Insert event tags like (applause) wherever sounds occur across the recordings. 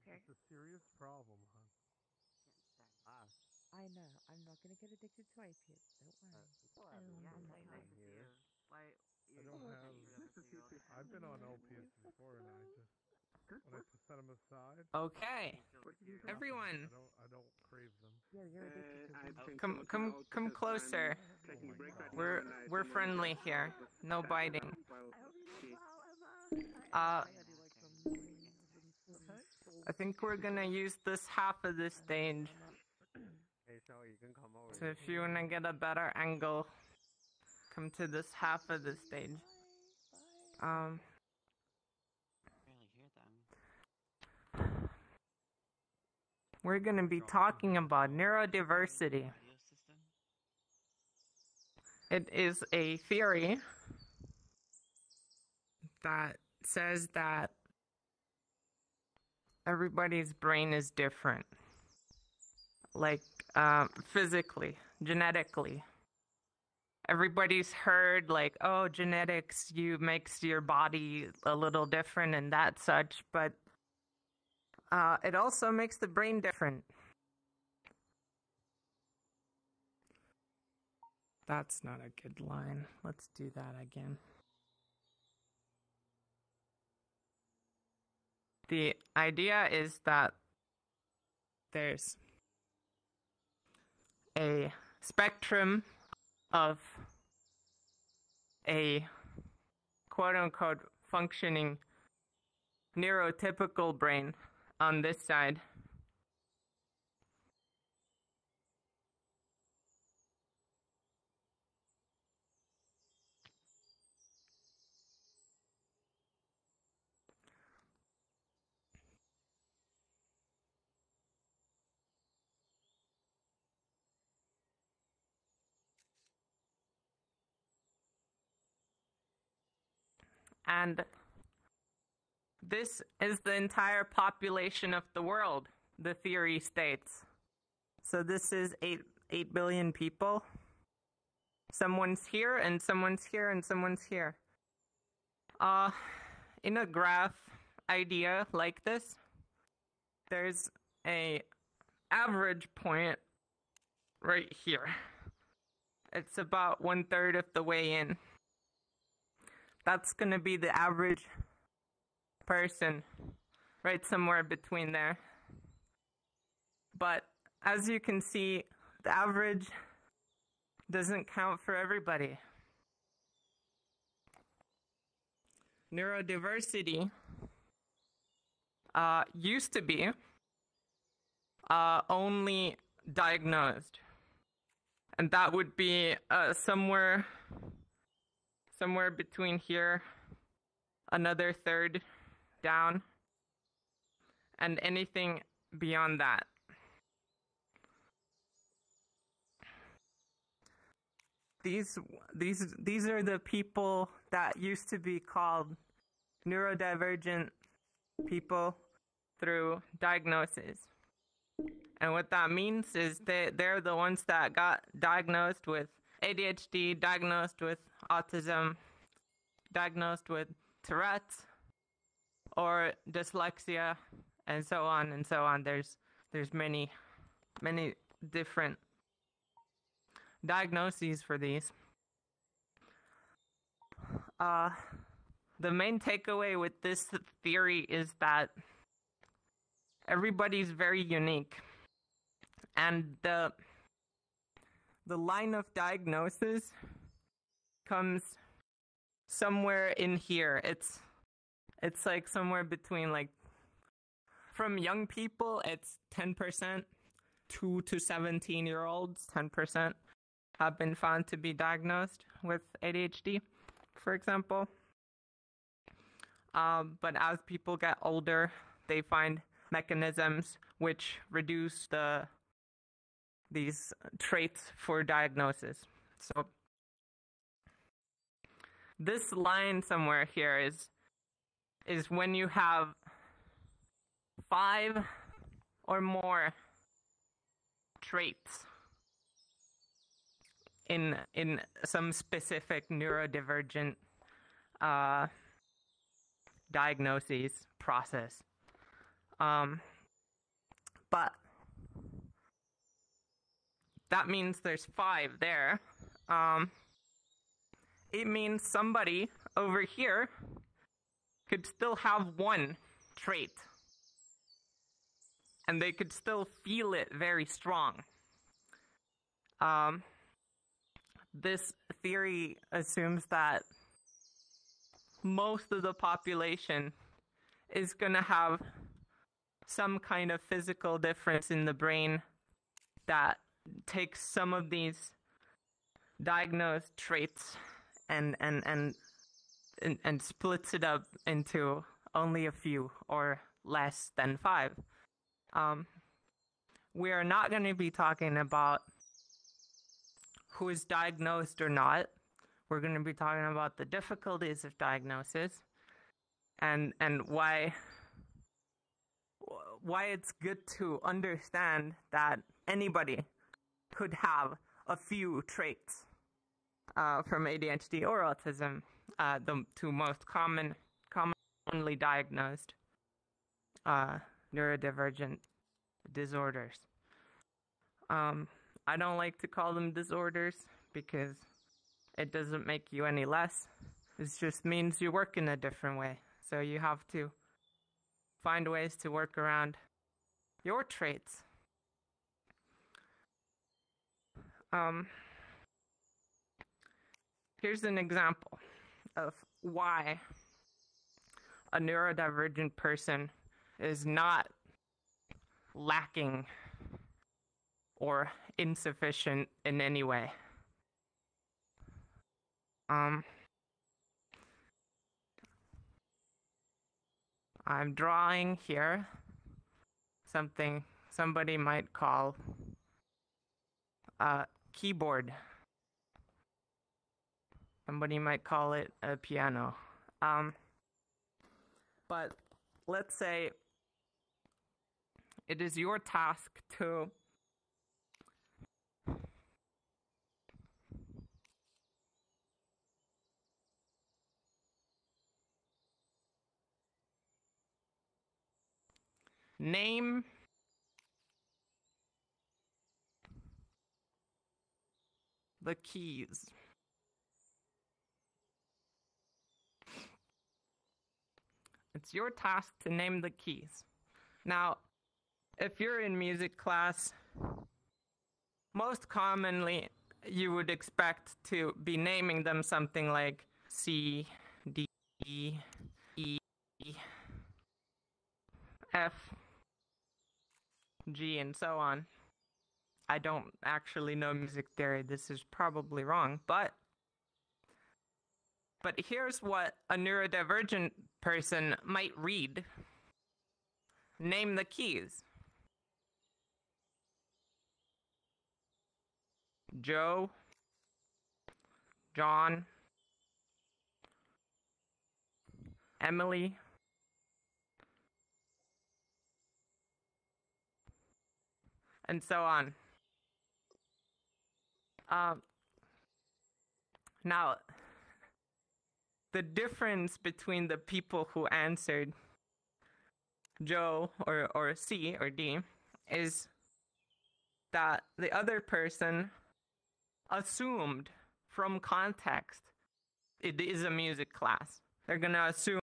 okay. It's a serious problem, hon. Ah, I know. I'm not gonna get addicted to opiates. Don't uh, worry. well, I I mean, don't Yeah, I'm it's not nice to see here. you. Why? I you- don't you have. said you never see you all the time. I've been on opiates before, and I just when I set them aside, Okay, You feel nothing. superior. everyone, I don't. I don't crave them. Yo, you're addicted to Uh, I come come come closer. Oh my break God. right now We're we're think friendly I'm here. just No chat biting. around while I hope you she- do well, Emma. Uh, I think we're gonna use this half of the stage. So if you wanna get a better angle, come to this half of the stage. Um, we're gonna be talking about neurodiversity. It is a theory that says that everybody's brain is different. Like, um, physically, genetically. Everybody's heard, like, oh, genetics, you makes your body a little different and that such, but uh, it also makes the brain different. That's not a good line. Let's do that again. The idea is that there's a spectrum of a quote unquote functioning neurotypical brain on this side And this is the entire population of the world, the theory states. So this is 8 8 billion people. Someone's here and someone's here and someone's here. Uh in a graph idea like this, there's a average point right here. It's about one third of the way in that's gonna be the average person right somewhere between there. But as you can see the average doesn't count for everybody. Neurodiversity uh, used to be uh, only diagnosed. And that would be uh, somewhere somewhere between here, another third down, and anything beyond that. These these these are the people that used to be called neurodivergent people through diagnosis. And what that means is that they're the ones that got diagnosed with ADHD, diagnosed with autism, diagnosed with Tourette's or dyslexia, and so on and so on. There's there's many many different diagnoses for these. Uh, the main takeaway with this theory is that everybody's very unique, and the the line of diagnosis comes somewhere in here. It's it's like somewhere between like from young people it's 10%, 2 to 17 year olds 10% have been found to be diagnosed with ADHD, for example. Um, but as people get older, they find mechanisms which reduce the these traits for diagnosis. So this line somewhere here is is when you have five or more traits in in some specific neurodivergent uh, diagnoses process. Um, but that means there's five there. Um, it means somebody over here could still have one trait. And they could still feel it very strong. Um, this theory assumes that most of the population is going to have some kind of physical difference in the brain that takes some of these diagnosed traits and and and and, and splits it up into only a few or less than five. Um, we are not going to be talking about who is diagnosed or not. We're going to be talking about the difficulties of diagnosis and and why why it's good to understand that anybody could have a few traits uh, from ADHD or autism, uh, the two most common, commonly diagnosed uh, neurodivergent disorders. Um, I don't like to call them disorders because it doesn't make you any less. It just means you work in a different way. So you have to find ways to work around your traits. Um, here's an example of why a neurodivergent person is not lacking or insufficient in any way. Um, I'm drawing here something somebody might call a keyboard. Somebody might call it a piano. Um, but let's say it is your task to name the keys. It's your task to name the keys. Now, if you're in music class, most commonly you would expect to be naming them something like C, D, E, F, G, and so on. I don't actually know music theory. This is probably wrong, but but here's what a neurodivergent person might read. Name the keys. Joe, John, Emily, and so on. Um, now, the difference between the people who answered Joe or, or C or D is that the other person assumed from context it is a music class. They're going to assume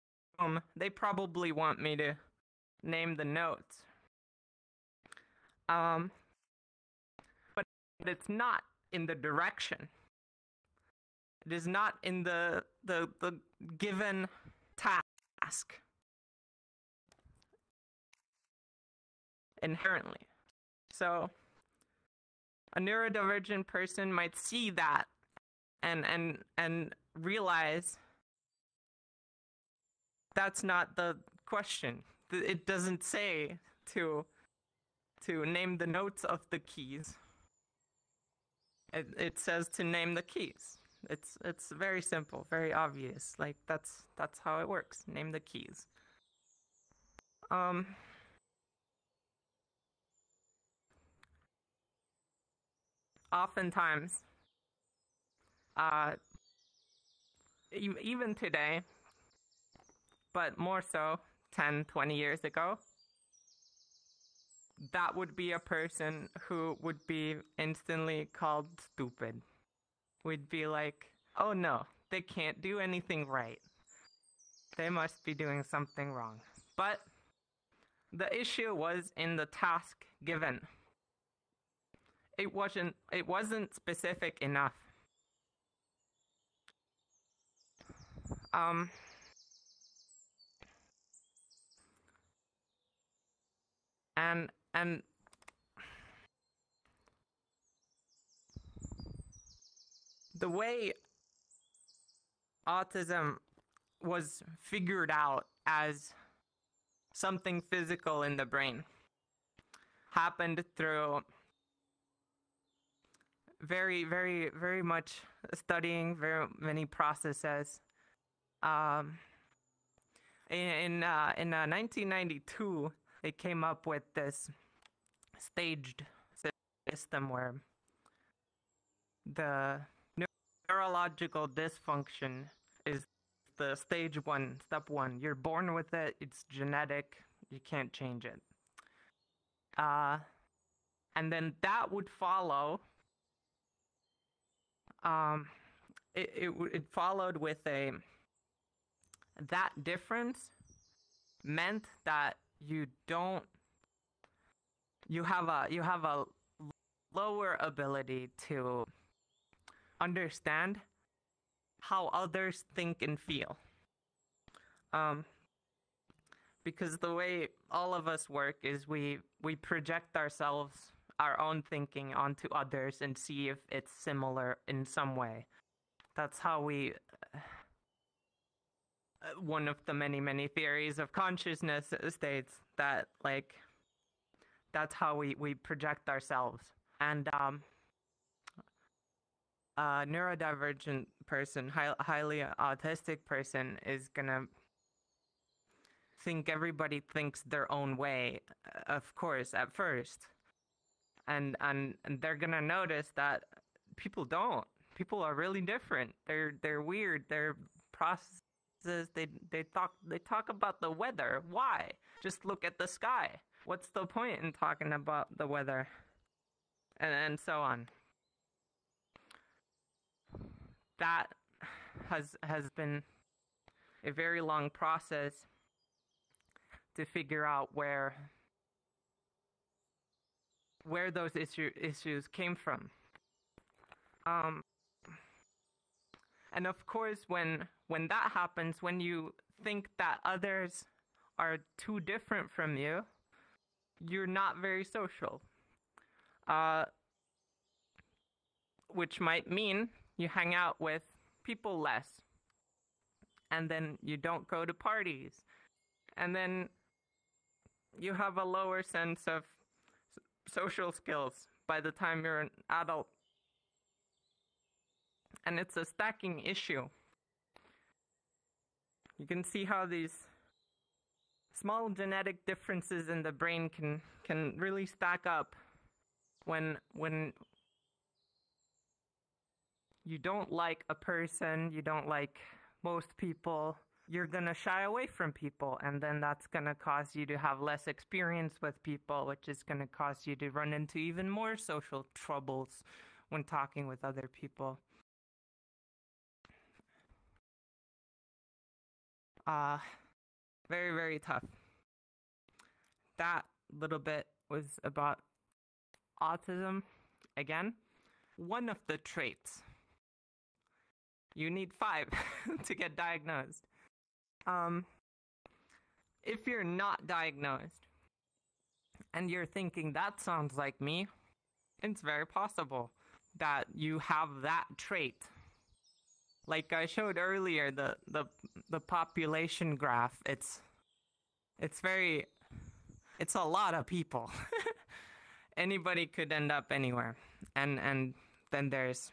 they probably want me to name the notes. Um, but it's not in the direction. It is not in the the the given task inherently. So a neurodivergent person might see that and and and realize that's not the question. It doesn't say to to name the notes of the keys. It, it says to name the keys. It's it's very simple, very obvious. Like that's that's how it works. Name the keys. Um oftentimes uh even today but more so 10 20 years ago that would be a person who would be instantly called stupid. We'd be like, oh no, they can't do anything right. They must be doing something wrong. But the issue was in the task given. It wasn't it wasn't specific enough. Um and and the way autism was figured out as something physical in the brain happened through very very very much studying very many processes. Um in in, uh, in uh, 1992 they came up with this staged system where the neurological dysfunction is the stage one, step one. You're born with it, it's genetic, you can't change it. Uh, and then that would follow. Um, it, it, it followed with a. That difference meant that you don't you have a you have a lower ability to understand how others think and feel. Um because the way all of us work is we we project ourselves our own thinking onto others and see if it's similar in some way. That's how we one of the many many theories of consciousness states that like that's how we we project ourselves. And um a neurodivergent person high, highly autistic person is gonna think everybody thinks their own way of course at first. And and, and they're gonna notice that people don't. People are really different. They're they're weird. They're process they they talk they talk about the weather. Why? Just look at the sky. What's the point in talking about the weather? And and so on. That has has been a very long process to figure out where where those issue, issues came from. Um, and of course, when when that happens, when you think that others are too different from you, you're not very social. Uh, which might mean you hang out with people less. And then you don't go to parties. And then you have a lower sense of social skills by the time you're an adult. And it's a stacking issue. You can see how these small genetic differences in the brain can can really stack up when when you don't like a person, you don't like most people, you're going to shy away from people and then that's going to cause you to have less experience with people, which is going to cause you to run into even more social troubles when talking with other people. Uh, very, very tough. That little bit was about autism. Again, one of the traits. You need five (laughs) to get diagnosed. Um, if you're not diagnosed and you're thinking that sounds like me, it's very possible that you have that trait like I showed earlier, the the the population graph. It's it's very it's a lot of people. (laughs) Anybody could end up anywhere, and and then there's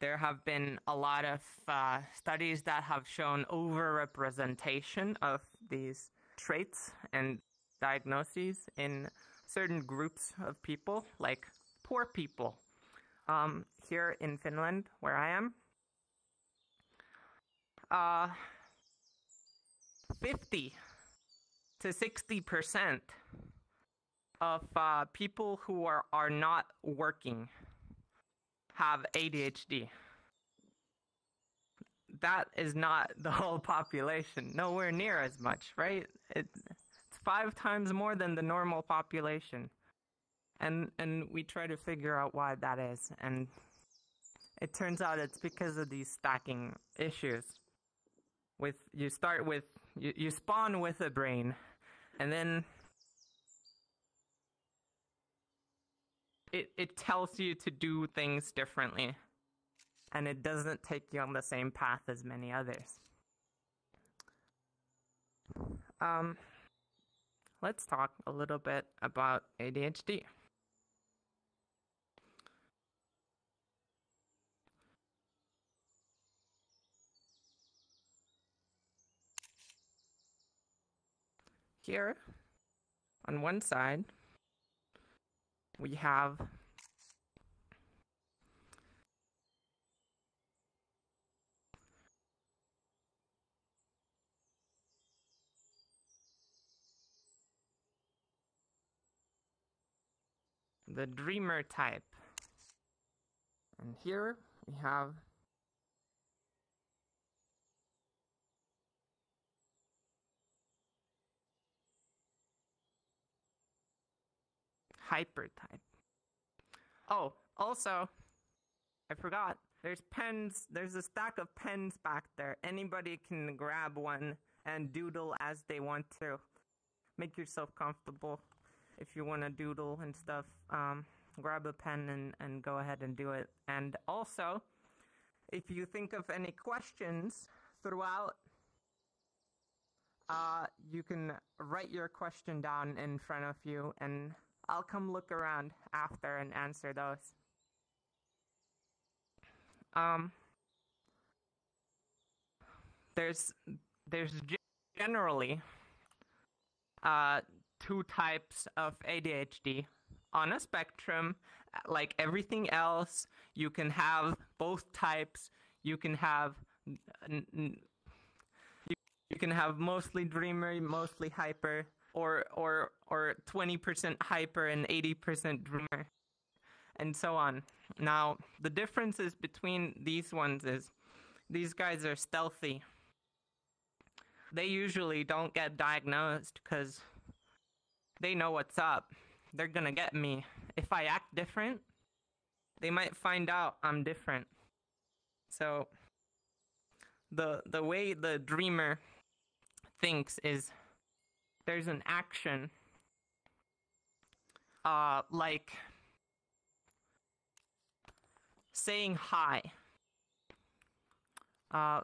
there have been a lot of uh, studies that have shown overrepresentation of these traits and diagnoses in certain groups of people, like poor people. Um, here in Finland, where I am, uh, 50 to 60% of uh, people who are, are not working have ADHD. That is not (laughs) the whole population. Nowhere near as much, right? It, it's five times more than the normal population. And and we try to figure out why that is. And it turns out it's because of these stacking issues. With you start with you, you spawn with a brain and then it it tells you to do things differently and it doesn't take you on the same path as many others. Um let's talk a little bit about ADHD here on one side we have the dreamer type. And here we have hyper type. Oh, also, I forgot. There's pens. There's a stack of pens back there. Anybody can grab one and doodle as they want to. Make yourself comfortable if you want to doodle and stuff. Um, grab a pen and, and go ahead and do it. And also, if you think of any questions throughout, uh, you can write your question down in front of you and I'll come look around after and answer those. Um, there's there's generally uh, two types of ADHD on a spectrum. Like everything else, you can have both types. You can have you can have mostly dreamer, mostly hyper or or or 20% hyper and 80% dreamer and so on. Now, the differences between these ones is these guys are stealthy. They usually don't get diagnosed cuz they know what's up. They're to get me. If I act different, they might find out I'm different. So the the way the dreamer thinks is there's an action uh, like saying hi. Uh,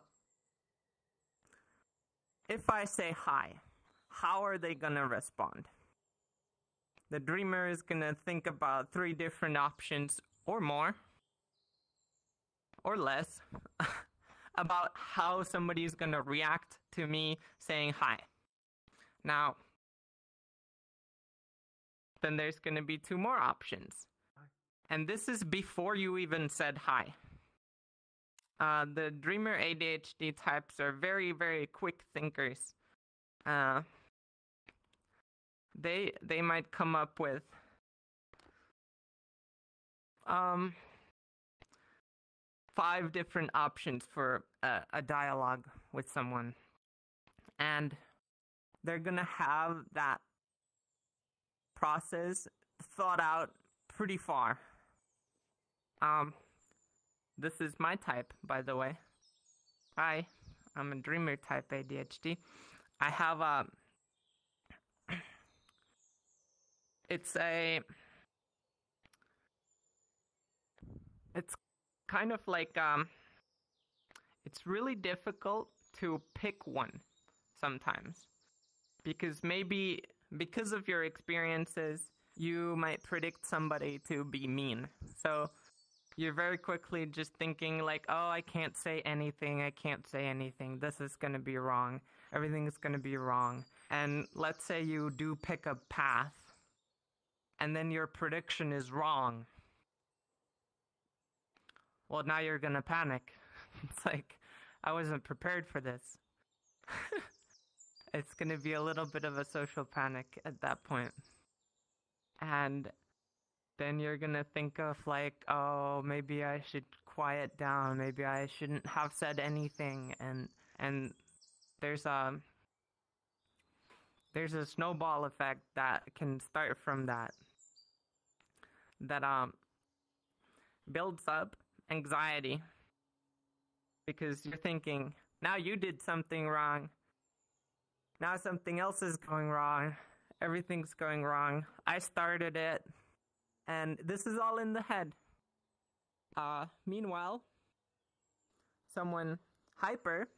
if I say hi, how are they to respond? The dreamer is to think about three different options or more or less (laughs) about how somebody is to react to me saying hi. Now, then there's going to be two more options. And this is before you even said hi. Uh, the dreamer ADHD types are very, very quick thinkers. Uh, they they might come up with um five different options for a, a dialogue with someone, and they're gonna have that process thought out pretty far. Um, this is my type, by the way. Hi, I'm a dreamer type ADHD. I have a. (clears throat) It's a. It's kind of like um. It's really difficult to pick one sometimes because maybe because of your experiences, you might predict somebody to be mean. So you're very quickly just thinking like, "Oh, I can't say anything. I can't say anything. This is going to be wrong. Everything is going to be wrong." And let's say you do pick a path and then your prediction is wrong. Well, now you're going to panic. (laughs) It's like I wasn't prepared for this. (laughs) it's going to be a little bit of a social panic at that point. and then you're gonna think of like, oh, maybe I should quiet down. Maybe I shouldn't have said anything, and and there's a there's a snowball effect that can start from that that um builds up anxiety because you're thinking now you did something wrong now something else is going wrong everything's going wrong i started it and this is all in the head uh meanwhile someone hyper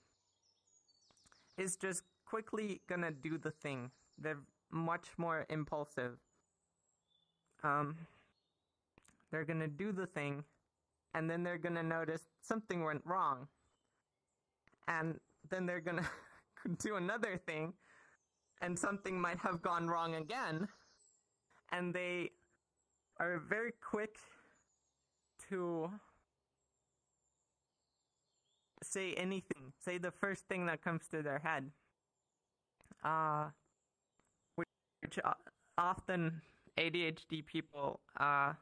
is just quickly gonna do the thing. They're much more impulsive. Um, they're gonna do the thing, and then they're gonna notice something went wrong. And then they're gonna (laughs) (laughs) do another thing, and something might have gone wrong again. And they are very quick to say anything, say the first thing that comes to their head. Uh, which, uh, often ADHD people, uh,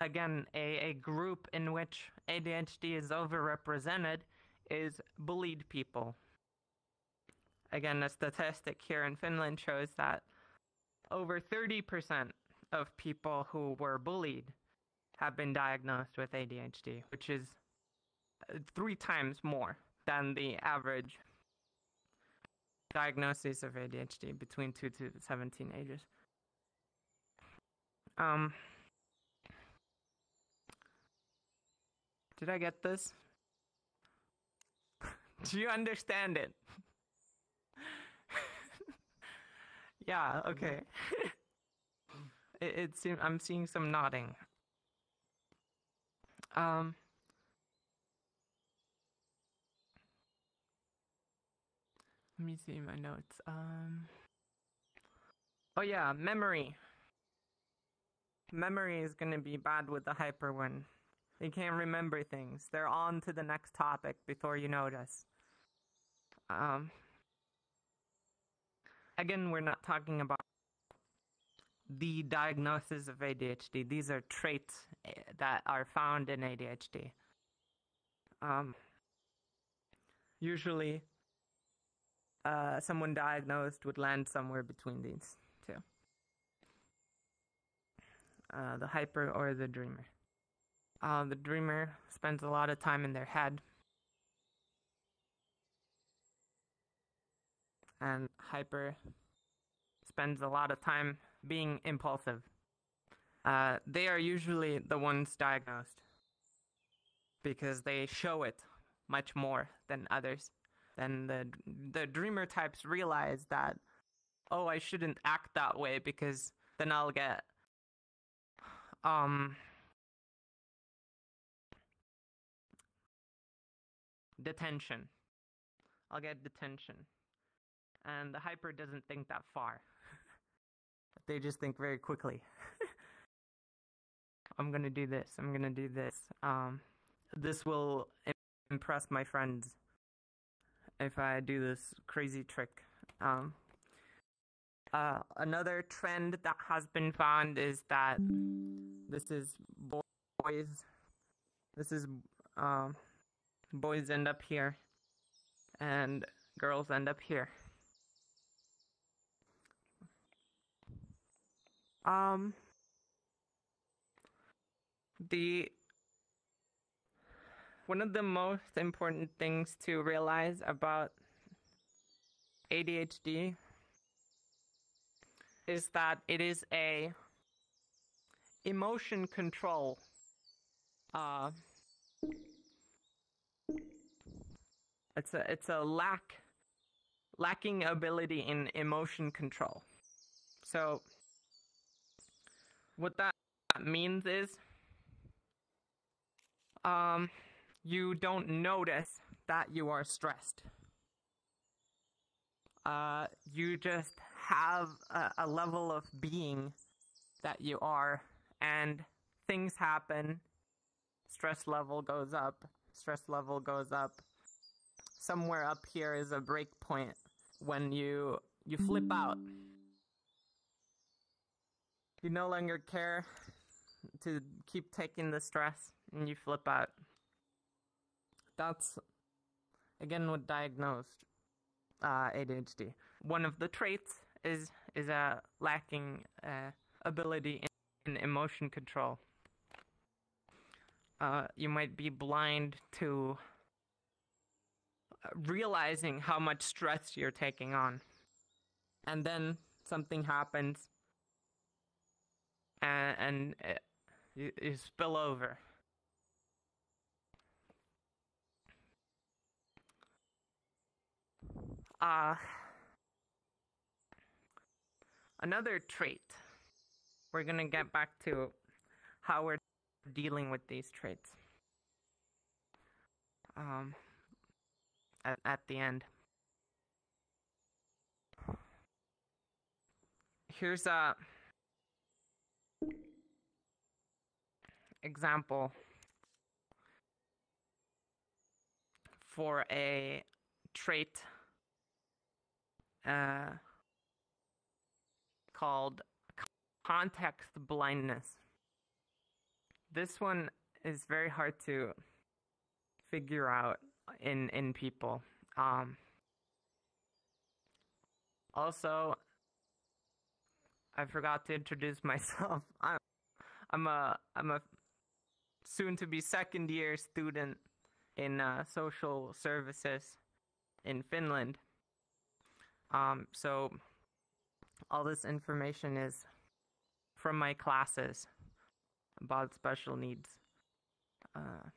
again, a, a group in which ADHD is overrepresented is bullied people. Again, a statistic here in Finland shows that over 30% of people who were bullied have been diagnosed with ADHD, which is three times more than the average diagnosis of ADHD between 2 to 17 ages. Um, did I get this? (laughs) Do you understand it? Yeah, okay. (laughs) it, it seems I'm seeing some nodding. Um, Let me see my notes. Um. Oh yeah, memory. Memory is gonna be bad with the hyper one. They can't remember things. They're on to the next topic before you notice. Um. Again, we're not talking about the diagnosis of ADHD. These are traits eh, that are found in ADHD. Um. Usually, uh, someone diagnosed would land somewhere between these two uh, the hyper or the dreamer. Uh, the dreamer spends a lot of time in their head. And hyper spends a lot of time being impulsive. Uh, they are usually the ones diagnosed because they show it much more than others then the the dreamer types realize that oh I shouldn't act that way because then I'll get um detention. I'll get detention. And the hyper doesn't think that far. they just think very quickly. (laughs) I'm gonna do this. I'm gonna do this. Um, this will impress my friends if I do this crazy trick. Um, uh, another trend that has been found is that this is boys. This is um, boys end up here, and girls end up here. Um, the one of the most important things to realize about ADHD is that it is a emotion control uh it's a it's a lack lacking ability in emotion control. So what that means is um you don't notice that you are stressed. Uh, you just have a, a level of being that you are, and things happen. Stress level goes up, stress level goes up. Somewhere up here is a break point when you you flip out. You no longer care to keep taking the stress and you flip out. That's again with diagnosed uh, ADHD. One of the traits is is a lacking uh, ability in, in emotion control. Uh, you might be blind to uh, realizing how much stress you're taking on, and then something happens, and, and it, you, you spill over. Uh, another trait. We're going to get back to how we're dealing with these traits um, at, at the end. Here's a example for a trait uh, called context blindness. This one is very hard to figure out in in people. Um, also, I forgot to introduce (laughs) myself. I'm I'm a I'm a soon to be second year student in uh, social services in Finland. Um, so all this information is from my classes about special needs uh,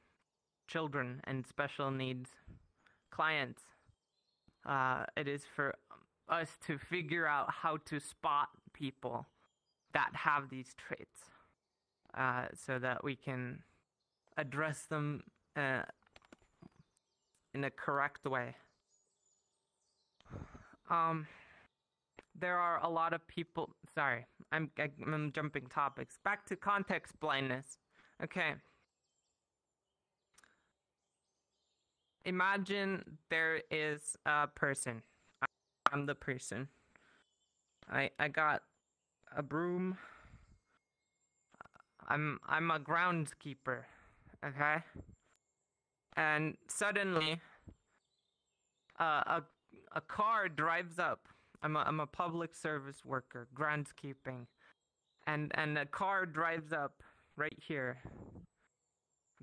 children and special needs clients. Uh, it is for us to figure out how to spot people that have these traits uh, so that we can address them uh, in a correct way. Um, there are a lot of people. Sorry, I'm I'm jumping topics. Back to context blindness. Okay. Imagine there is a person. I'm the person. I I got a broom. I'm I'm a groundskeeper, okay? And suddenly, uh, a a car drives up. I'm a, I'm a public service worker, groundskeeping, and and a car drives up right here.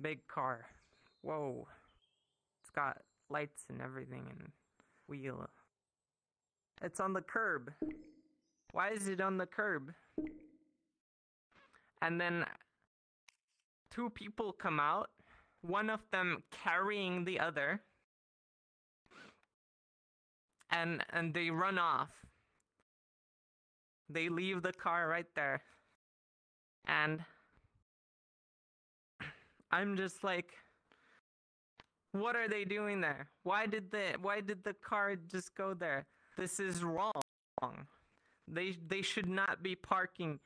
Big car. Whoa. It's got lights and everything and wheel. It's on the curb. Why is it on the curb? And then two people come out, one of them carrying the other and and they run off. They leave the car right there. And I'm just like what are they doing there? Why did the why did the car just go there? This is wrong. They they should not be parking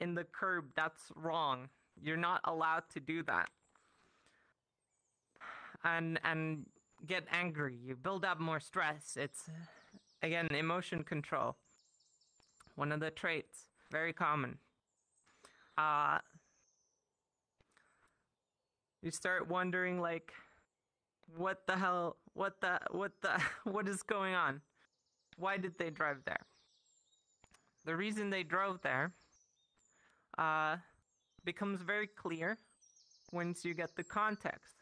in the curb. That's wrong. You're not allowed to do that. And and get angry, you build up more stress. It's, again, emotion control. One of the traits, very common. Uh, you start wondering, like, what the hell, what the, what the, (laughs) what is going on? Why did they drive there? The reason they drove there uh, becomes very clear once you get the context.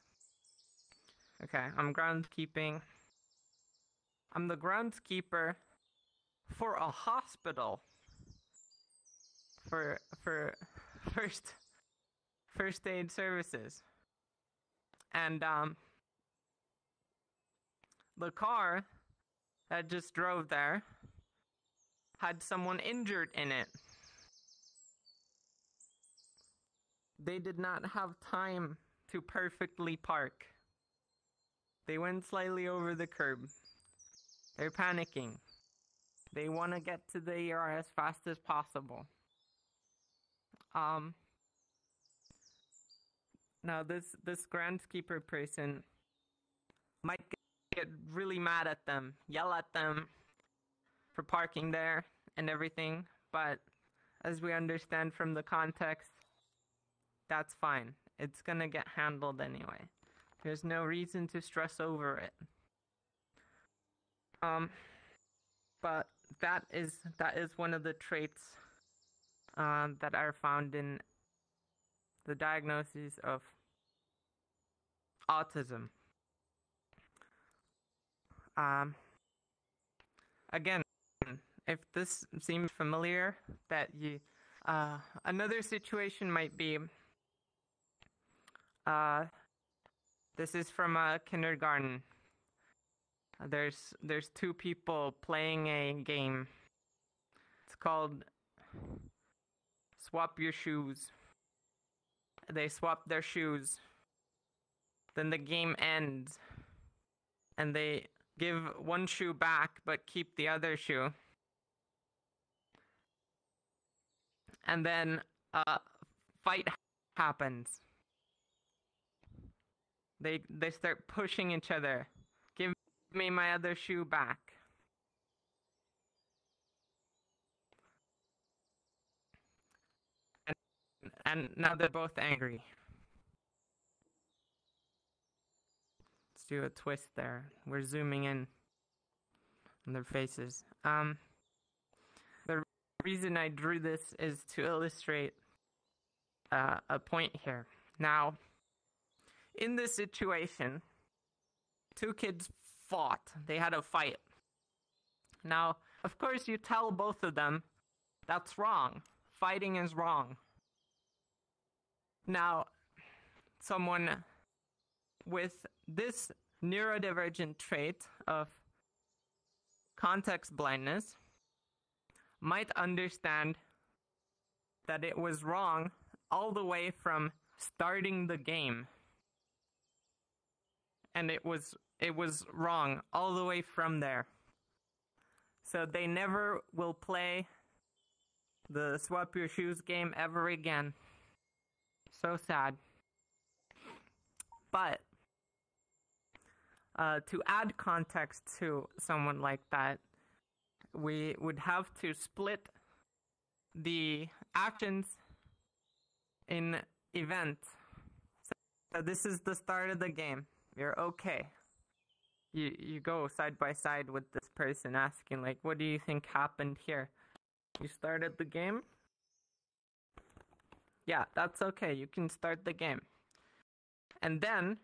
Okay, I'm groundskeeping. I'm the groundskeeper for a hospital. For for (laughs) first first aid services. And um the car that just drove there had someone injured in it. They did not have time to perfectly park. They went slightly over the curb. They're panicking. They want to get to the ER as fast as possible. Um. Now this this groundskeeper person might get really mad at them, yell at them for parking there and everything, but as we understand from the context, that's fine. It's gonna get handled anyway. There's no reason to stress over it. Um, but that is that is one of the traits um, that are found in the diagnoses of autism. Um, again, if this seems familiar, that you uh, another situation might be. Uh, this is from a kindergarten. There's there's two people playing a game. It's called Swap Your Shoes. They swap their shoes. Then the game ends. And they give one shoe back but keep the other shoe. And then a fight happens. They they start pushing each other. Give me my other shoe back. And, and now they're both angry. Let's do a twist there. We're zooming in on their faces. Um, reason I drew this is to illustrate uh, a point here. Now, in this situation, two kids fought. They had a fight. Now, of course, you tell both of them that's wrong. Fighting is wrong. Now, someone with this neurodivergent trait of context blindness might understand that it was wrong all the way from starting the game and it was it was wrong all the way from there. So they never will play the swap your shoes game ever again. So sad. But uh, to add context to someone like that, we would have to split the actions in events. So this is the start of the game. You're okay. You you go side by side with this person asking like what do you think happened here? You started the game? Yeah, that's okay. You can start the game. And then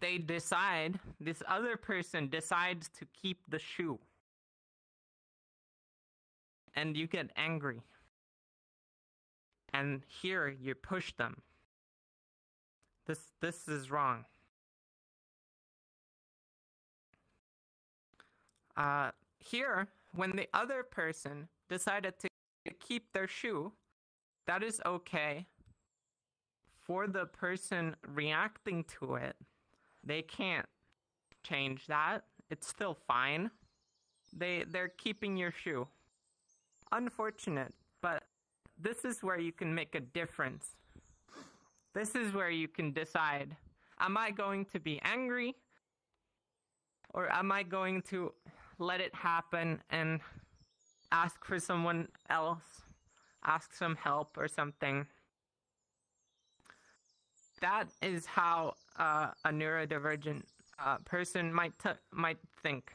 they decide, this other person decides to keep the shoe. And you get angry. And here you push them. This this is wrong. Uh, here, when the other person decided to keep their shoe, that is okay. For the person reacting to it, they can't change that. It's still fine. They they're keeping your shoe. Unfortunate, but this is where you can make a difference. This is where you can decide am I going to be angry or am I going to let it happen and ask for someone else, ask some help or something. That is how uh, a neurodivergent uh, person might might think.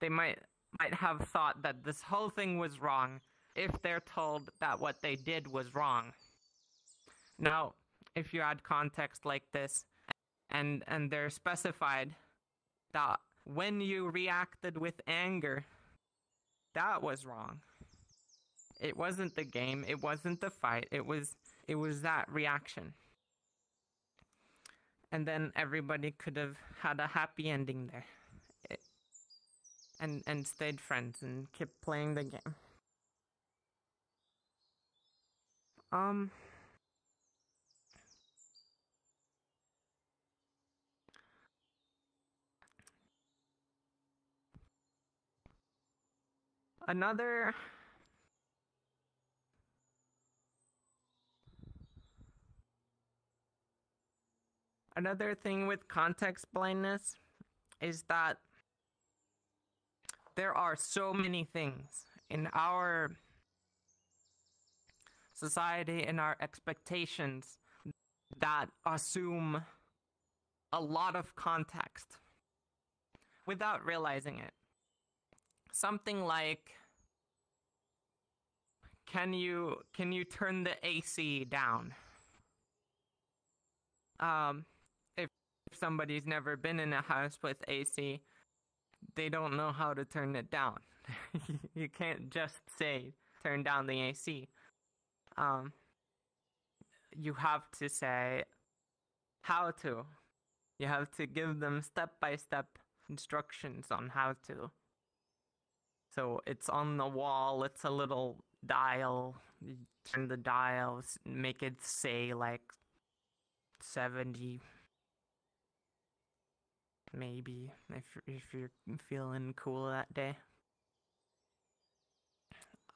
They might might have thought that this whole thing was wrong if they're told that what they did was wrong. Now, if you add context like this, and and they're specified that when you reacted with anger, that was wrong. It wasn't the game, it wasn't the fight, it was it was that reaction. And then everybody could have had a happy ending there. And and stayed friends and kept playing the game. Um Another Another thing with context blindness is that there are so many things in our society and our expectations that assume a lot of context without realizing it. Something like can you can you turn the AC down? Um if somebody's never been in a house with AC, they don't know how to turn it down. (laughs) you can't just say turn down the AC. Um you have to say how to. You have to give them step by step instructions on how to. So it's on the wall, it's a little dial. You turn the dial, make it say like 70 maybe if if you're feeling cool that day.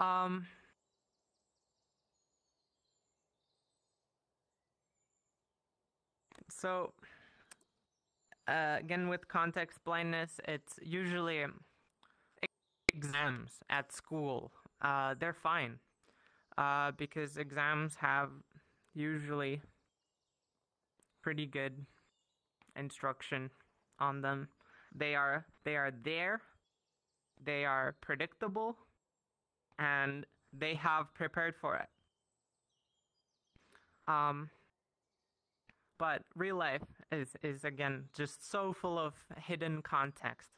Um. So uh, again with context blindness it's usually exams at school. Uh, they're fine uh, because exams have usually pretty good instruction on them. They are they are there. They are predictable. And they have prepared for it. Um but real life is is again just so full of hidden context.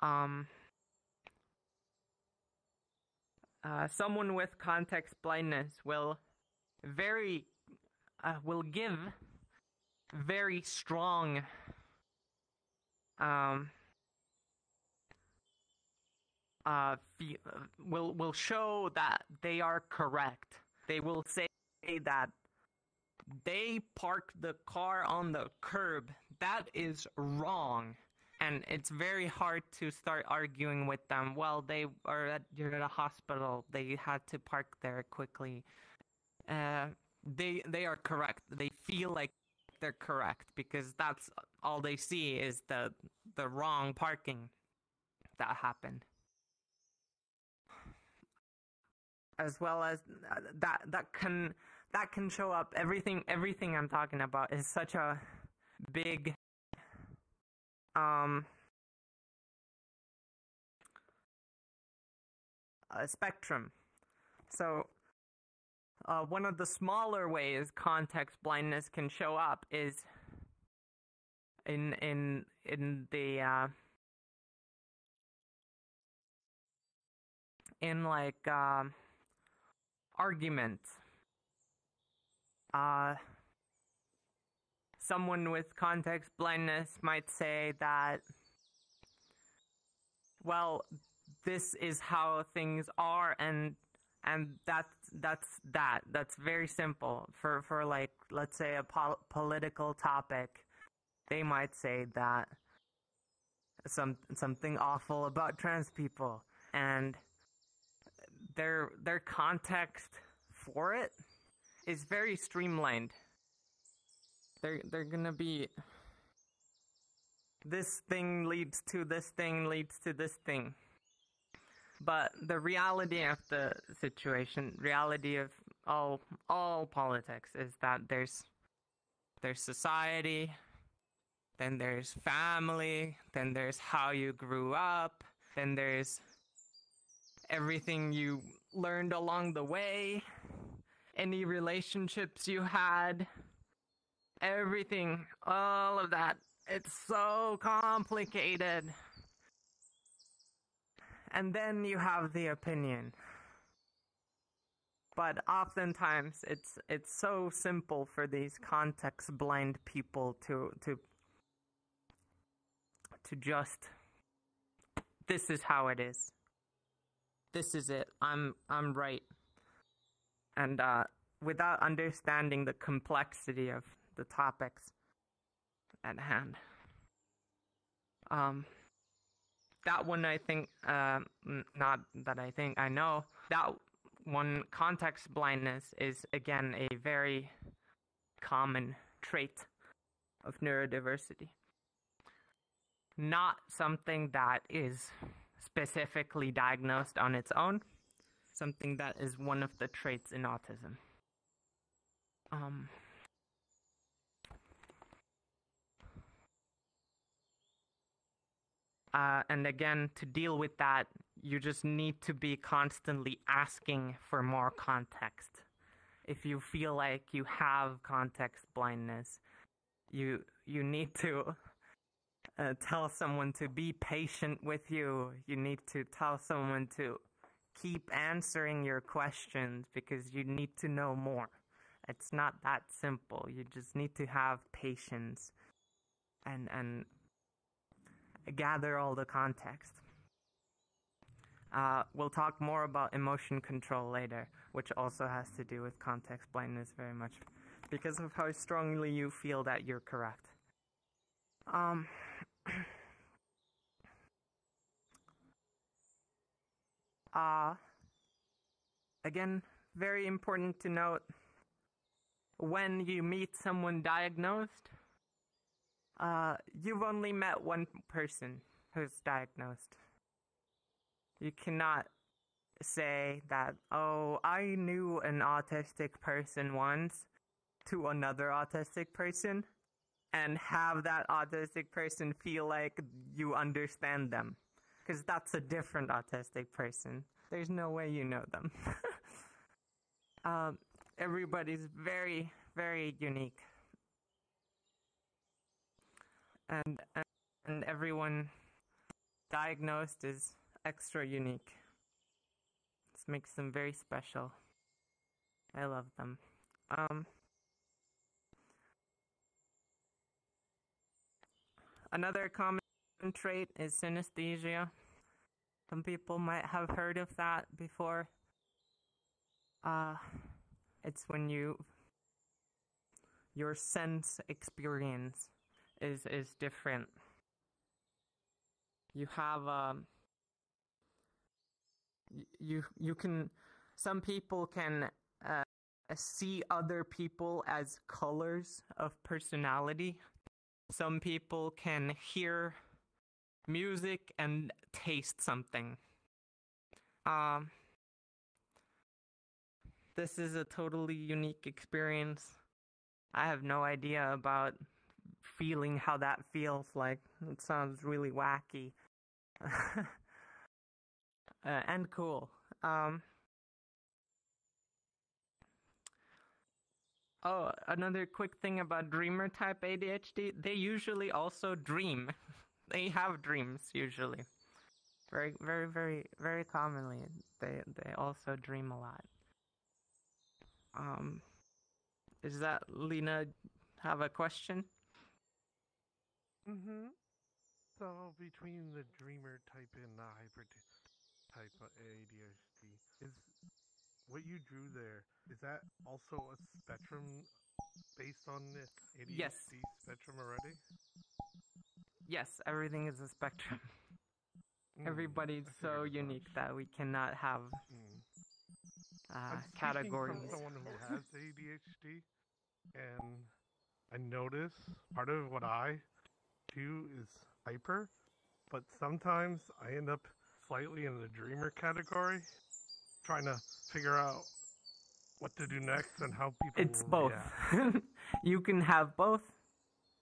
Um uh, someone with context blindness will very uh, will give very strong um uh will will show that they are correct. They will say that they parked the car on the curb. That is wrong. And it's very hard to start arguing with them. Well they are at you're at a hospital. They had to park there quickly. Uh they they are correct. They feel like they're correct because that's all they see is the the wrong parking that happened. As well as uh, that that can that can show up. Everything everything i'm talking about is such a big um a spectrum. So uh, one of the smaller ways context blindness can show up is in in in the uh, in like um arguments. Uh, someone with context blindness might say that, well, this is how things are, and and that's that's that. That's very simple. For for like let's say a pol- political topic, they might say that some something awful about trans people, and their their context for it is very streamlined. They're they're gonna be this thing leads to this thing leads to this thing. But the reality of the situation, reality of all all politics is that there's there's society, then there's family, then there's how you grew up, then there's everything you learned along the way, any relationships you had, everything, all of that. It's so complicated. And then you have the opinion. But oftentimes it's it's so simple for these context blind people to to to just this is how it is this is it. I'm I'm right. And uh, without understanding the complexity of the topics at hand. Um, that one I think, uh, not that I think I know that one context blindness is again a very common trait of neurodiversity. Not something that is specifically diagnosed on its own, something that is one of the traits in autism. Um, uh, and again, to deal with that, you just need to be constantly asking for more context. If you feel like you have context blindness, you you need to uh, tell someone to be patient with you. You need to tell someone to keep answering your questions because you need to know more. It's not that simple. You just need to have patience and and gather all the context. Uh, we'll talk more about emotion control later, which also has to do with context blindness very much, because of how strongly you feel that you're correct. Um. (clears throat) uh, again, very important to note when you meet someone diagnosed, uh, you've only met one person who's diagnosed. You cannot say that, oh, I knew an autistic person once to another autistic person and have that autistic person feel like you understand them. Because that's a different autistic person. There's no way you know them. (laughs) um, everybody's very, very unique. And, and everyone diagnosed is extra unique. This makes them very special. I love them. Um, another common trait is synesthesia. Some people might have heard of that before. Uh, it's when you your sense experience is is different. You have um you you can some people can uh, see other people as colors of personality. Some people can hear music and taste something. Um this is a totally unique experience. I have no idea about feeling how that feels like. It sounds really wacky. (laughs) uh, and cool. Um, oh, another quick thing about dreamer type ADHD they usually also dream. (laughs) they have dreams, usually. Very, very, very, very commonly. They, they also dream a lot. Um, is that Lena have a question? Mm-hmm. So between the dreamer type and the hyper type of ADHD, is what you drew there, is that also a spectrum based on the ADHD Yes. spectrum already? Yes, everything is a spectrum. (laughs) Mm, Everybody's so unique much. that we cannot have Mm. uh, categories. From someone who has ADHD, and I notice part of what I do is hyper, but sometimes I end up slightly in the dreamer category, trying to figure out what to do next and how people. It's both. (laughs) you can have both.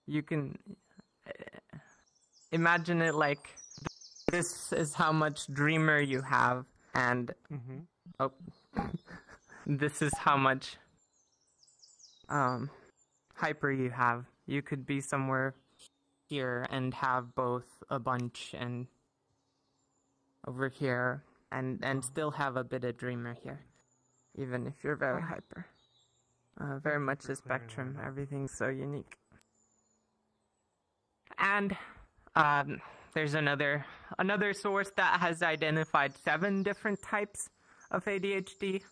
You can uh, imagine it like this is how much dreamer you have, and Mhm. oh, (laughs) this is how much um hyper you have. You could be somewhere here and have both a bunch and over here and and still have a bit of dreamer here even if you're very hyper. Uh, very much a spectrum. everything's so unique. And um, there's another another source that has identified seven different types of ADHD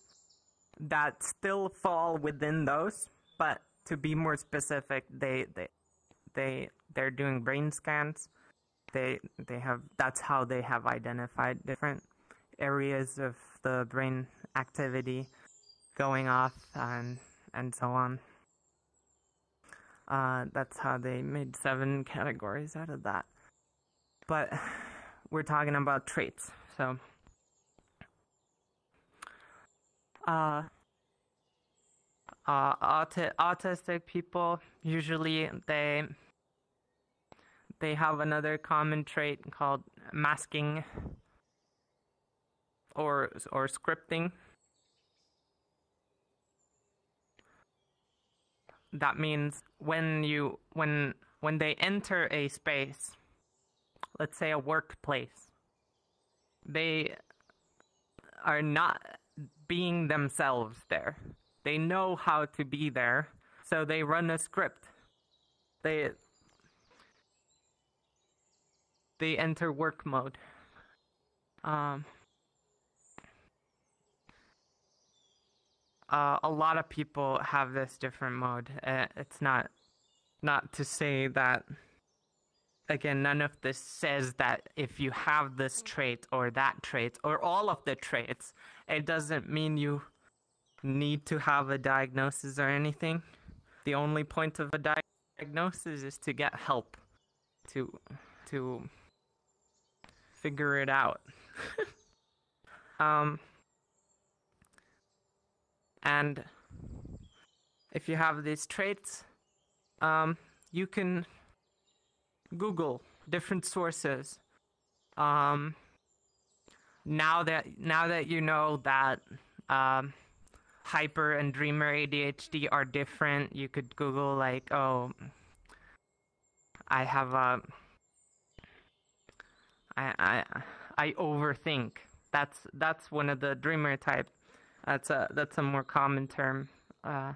that still fall within those, but to be more specific, they they they they're doing brain scans. They they have that's how they have identified different areas of the brain activity going off and and so on. Uh, that's how they made seven categories out of that. But we're talking about traits. So, uh, uh, auti- autistic people usually they they have another common trait called masking or or scripting. That means when you when when they enter a space, let's say a workplace, they are not being themselves there. They know how to be there, so they run a script. They they enter work mode. Um, uh, a lot of people have this different mode. Uh, it's not not to say that again none of this says that if you have this trait or that trait or all of the traits it doesn't mean you need to have a diagnosis or anything the only point of a diagnosis is to get help to to figure it out (laughs) um and if you have these traits um, you can Google different sources. Um, now that now that you know that um, hyper and dreamer ADHD are different, you could Google like, oh, I have a, I I I overthink. That's that's one of the dreamer type. That's a that's a more common term. Uh,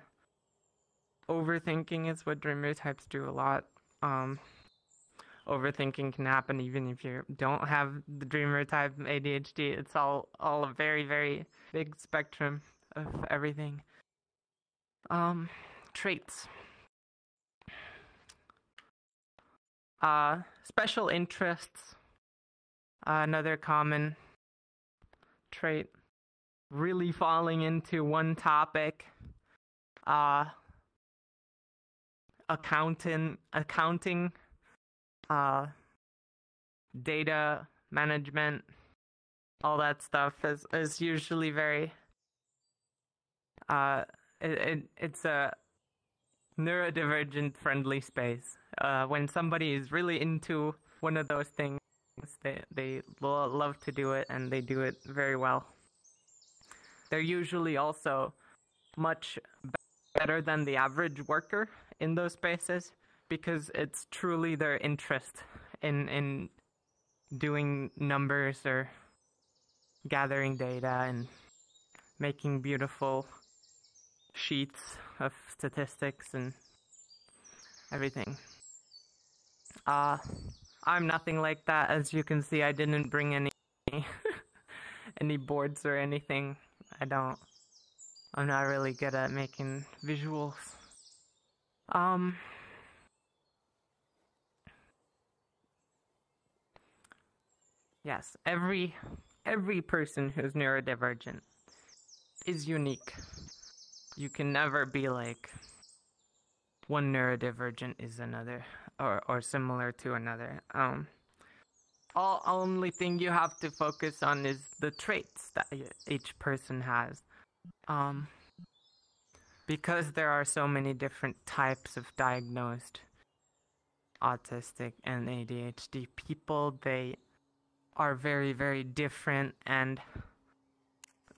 overthinking is what dreamer types do a lot. Um, overthinking can happen even if you don't have the dreamer type ADHD. It's all all a very very big spectrum of everything. Um, traits. Uh, special interests. Another common trait. Really falling into one topic. Uh, accounting accounting uh data management all that stuff is is usually very uh it, it it's a neurodivergent friendly space uh when somebody is really into one of those things they they lo- love to do it and they do it very well they're usually also much better than the average worker in those spaces because it's truly their interest in in doing numbers or gathering data and making beautiful sheets of statistics and everything. Uh I'm nothing like that as you can see I didn't bring any (laughs) any boards or anything. I don't I'm not really good at making visuals. Um Yes, every every person who's neurodivergent is unique. You can never be like one neurodivergent is another or or similar to another. Um all only thing you have to focus on is the traits that each person has. Um because there are so many different types of diagnosed autistic and ADHD people, they are very very different and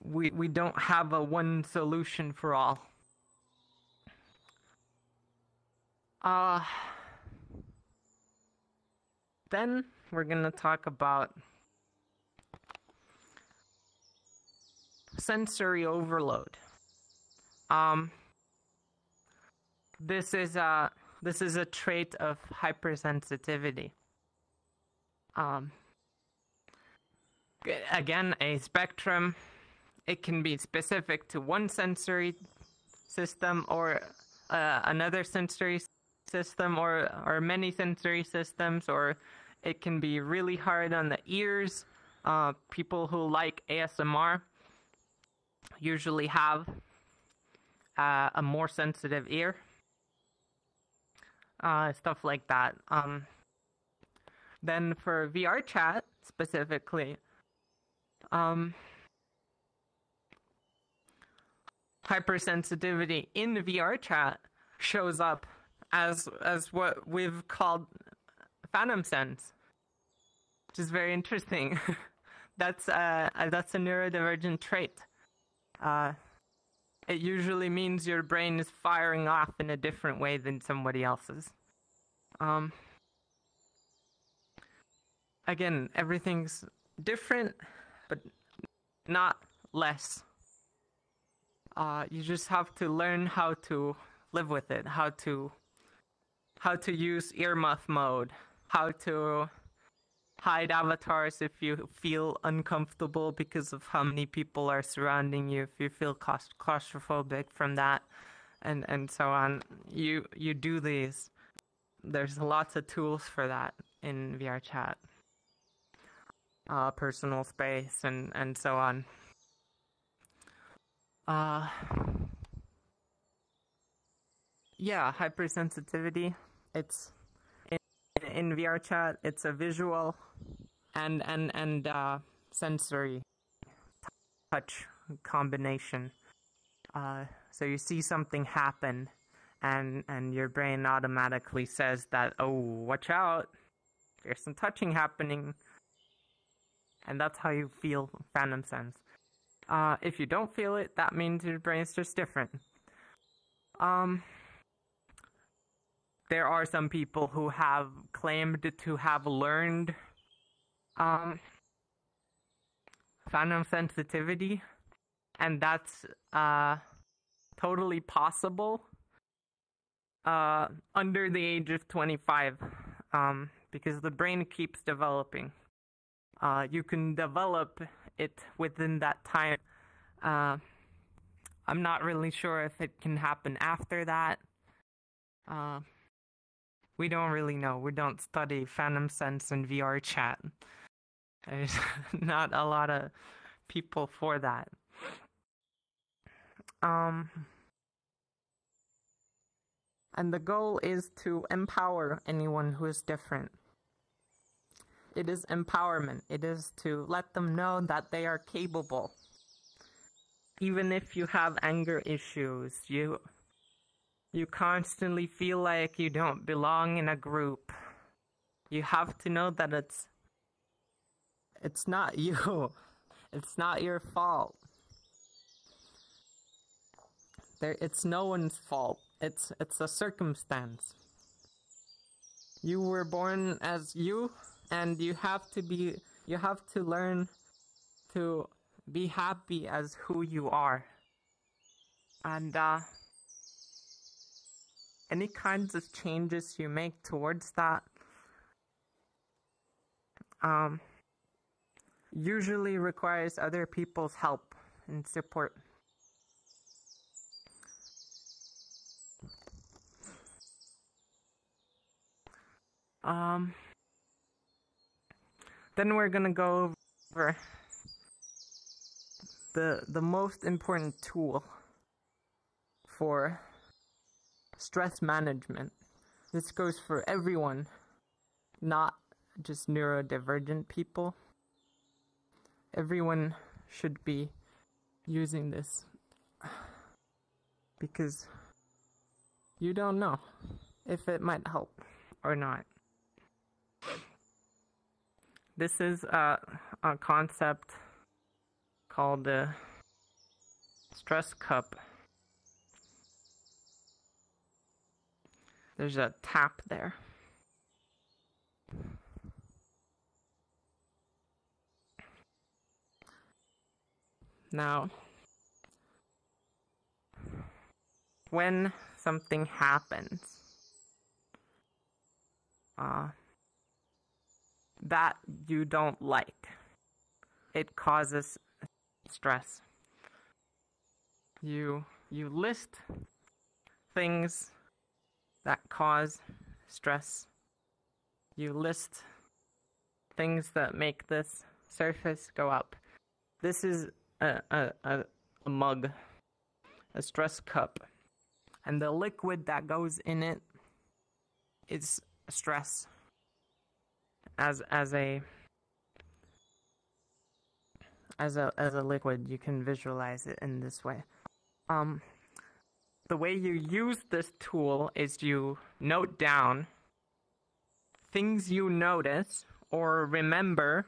we we don't have a one solution for all. Uh then we're going to talk about sensory overload. Um this is a this is a trait of hypersensitivity. Um again, a spectrum. It can be specific to one sensory system or uh, another sensory system or, or many sensory systems, or it can be really hard on the ears. Uh, people who like ASMR usually have uh, a more sensitive ear. Uh, stuff like that. Um, Then for VR chat specifically, um, hypersensitivity in VR chat shows up as as what we've called phantom sense, which is very interesting. (laughs) that's uh, uh, that's a neurodivergent trait. Uh, it usually means your brain is firing off in a different way than somebody else's. Um, again, everything's different, but not less. Uh, you just have to learn how to live with it, how to how to use earmuff mode, how to hide avatars if you feel uncomfortable because of how many people are surrounding you, if you feel claustrophobic from that, and and so on. You you do these. There's lots of tools for that in VR chat. Uh, personal space and and so on. Uh, yeah, hypersensitivity. It's in, in VR chat. It's a visual and and and uh, sensory touch combination. Uh, so you see something happen, and and your brain automatically says that, oh, watch out, there's some touching happening, and that's how you feel phantom sense. Uh, if you don't feel it, that means your brain's just different. Um, there are some people who have claimed to have learned um, phantom sensitivity, and that's uh, totally possible uh, under the age of 25 um, because the brain keeps developing. Uh, you can develop it within that time. Uh, I'm not really sure if it can happen after that. Uh, we don't really know. We don't study Phantom Sense and VR chat. There's (laughs) not a lot of people for that. Um, and the goal is to empower anyone who is different. It is empowerment. It is to let them know that they are capable. Even if you have anger issues, you you constantly feel like you don't belong in a group. You have to know that it's it's not (laughs) you. It's not your fault. There it's no one's fault. It's it's a circumstance. You were born as you and you have to be you have to learn to be happy as who you are. And uh any kinds of changes you make towards that um, usually requires other people's help and support. Um, then we're gonna go over the the most important tool for stress management. This goes for everyone, not just neurodivergent people. Everyone should be using this because you don't know if it might help or not. This is a, a concept called the stress cup. There's a tap there. Now, when something happens, uh, that you don't like, it causes stress. You you list things that cause stress. You list things that make this surface go up. This is a, a, a, a mug, a stress cup, and the liquid that goes in it is stress. as as a as a as a liquid, you can visualize it in this way. Um, the way you use this tool is you note down things you notice or remember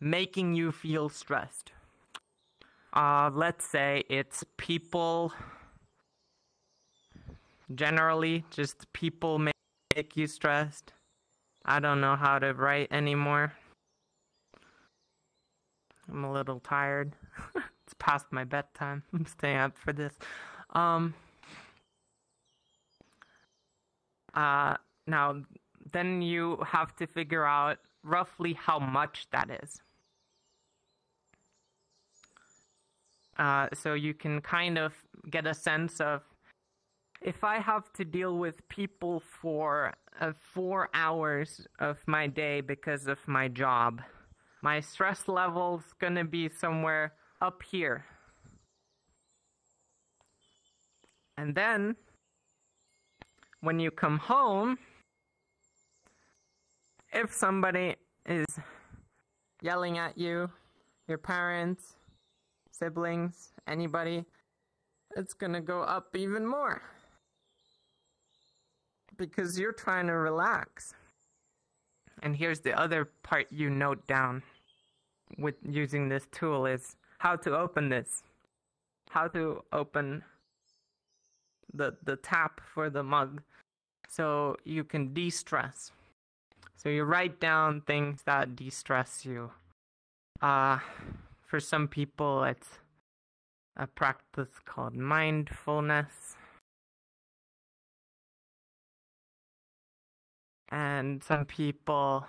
making you feel stressed. Uh, let's say it's people, generally, just people make you stressed. I don't know how to write anymore. I'm a little tired. (laughs) it's past my bedtime. (laughs) I'm staying up for this. Um, uh, now, then you have to figure out roughly how much that is. Uh, so you can kind of get a sense of if I have to deal with people for uh, four hours of my day because of my job, my stress level's gonna be somewhere up here. And then, when you come home, if somebody is yelling at you, your parents, siblings, anybody, it's gonna go up even more. Because you're trying to relax. And here's the other part you note down with using this tool is how to open this. How to open the the tap for the mug so you can de-stress. So you write down things that de-stress you. Uh for some people it's a practice called mindfulness. And some people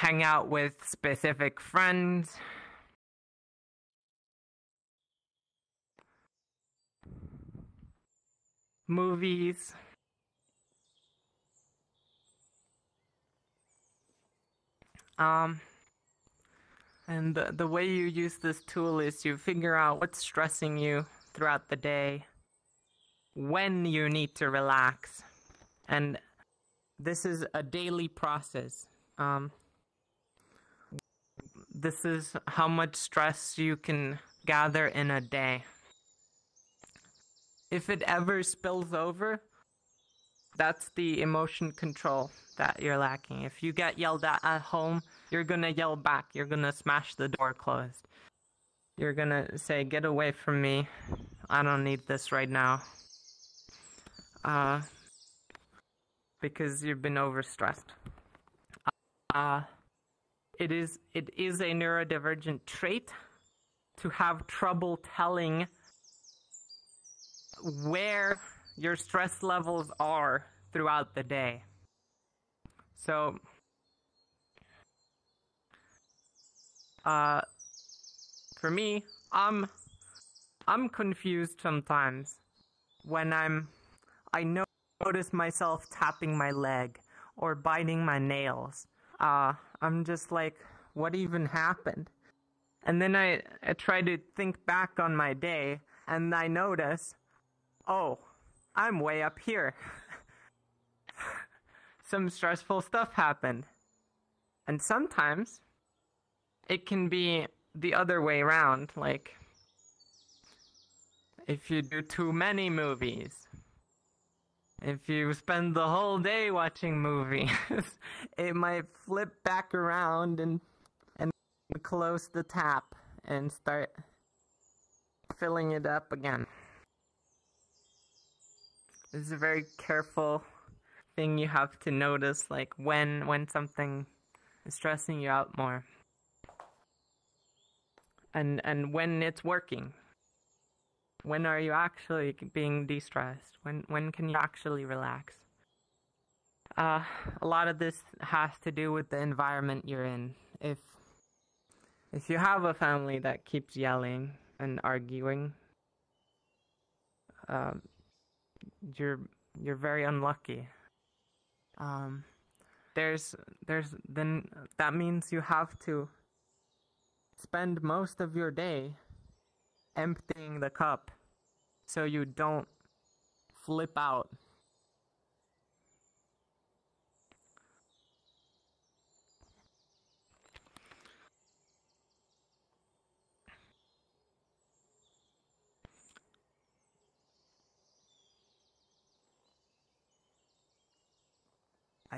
hang out with specific friends. Movies. Um, and the, the way you use this tool is you figure out what's stressing you throughout the day, when you need to relax. And this is a daily process. Um, this is how much stress you can gather in a day. If it ever spills over, that's the emotion control that you're lacking. If you get yelled at at home, you're gonna yell back. You're gonna smash the door closed. You're gonna say, Get away from me. I don't need this right now. Uh, because you've been overstressed. Uh, it is it is a neurodivergent trait to have trouble telling where your stress levels are throughout the day. So, uh, for me, I'm I'm confused sometimes when I'm I notice myself tapping my leg or biting my nails. Uh, I'm just like, what even happened? And then I, I try to think back on my day and I notice, oh, I'm way up here. Some stressful stuff happened. And sometimes it can be the other way around. Like, if you do too many movies, if you spend the whole day watching movies, (laughs) it might flip back around and and close the tap and start filling it up again. This is a very careful thing you have to notice, like when when something is stressing you out more, and and when it's working. When are you actually being de-stressed? When when can you actually relax? Uh, a lot of this has to do with the environment you're in. If if you have a family that keeps yelling and arguing, um, you're you're very unlucky. Um, there's there's then that means you have to spend most of your day emptying the cup so you don't flip out.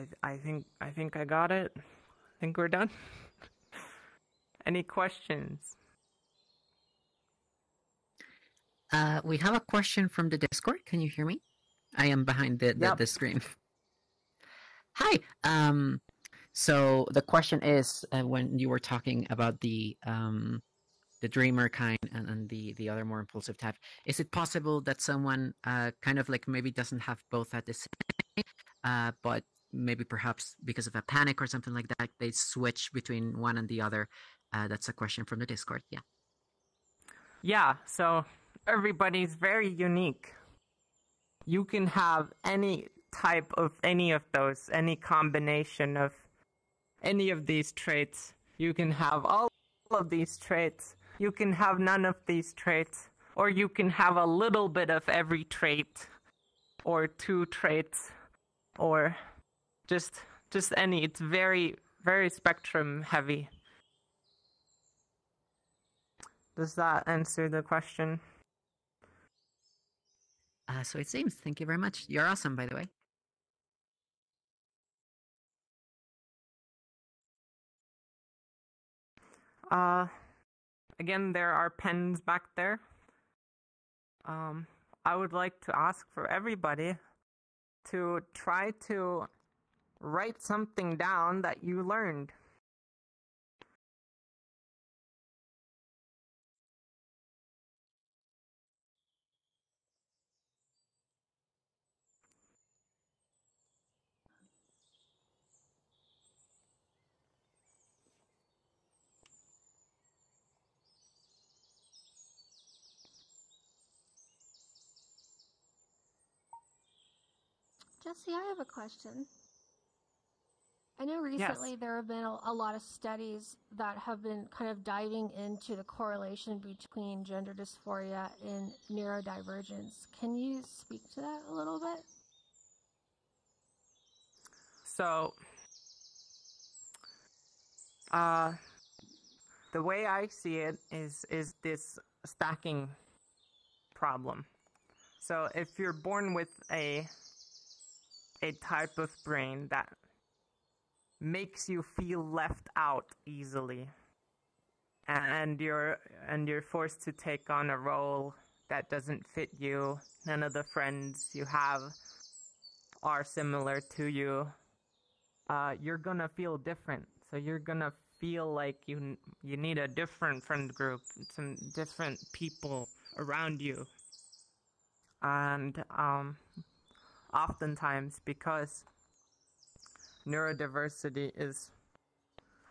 I I think I think I got it. I think we're done. (laughs) Any questions? Uh, we have a question from the Discord. Can you hear me? I am behind the, the, Yep. the screen. Hi. Um, so the question is, uh, when you were talking about the um, the dreamer kind and, and the the other more impulsive type, is it possible that someone uh, kind of like maybe doesn't have both at the same, uh, but maybe perhaps because of a panic or something like that, they switch between one and the other? Uh, that's a question from the Discord. Yeah. Yeah, so everybody's very unique. You can have any type of any of those, any combination of any of these traits. You can have all of these traits. You can have none of these traits. Or you can have a little bit of every trait. Or two traits. Or just just any. It's very, very spectrum heavy. Does that answer the question? Uh, so it seems. Thank you very much. You're awesome, by the way. Uh, again, there are pens back there. Um, I would like to ask for everybody to try to write something down that you learned. Jeci, I have a question. I know recently there have been a, a lot of studies that have been kind of diving into the correlation between gender dysphoria and neurodivergence. Can you speak to that a little bit? So, uh, the way I see it is is this stacking problem. So, if you're born with a a type of brain that makes you feel left out easily, and you're and you're forced to take on a role that doesn't fit you, none of the friends you have are similar to you. Uh, you're gonna feel different. So you're gonna feel like you you need a different friend group, some different people around you, and um, oftentimes because neurodiversity is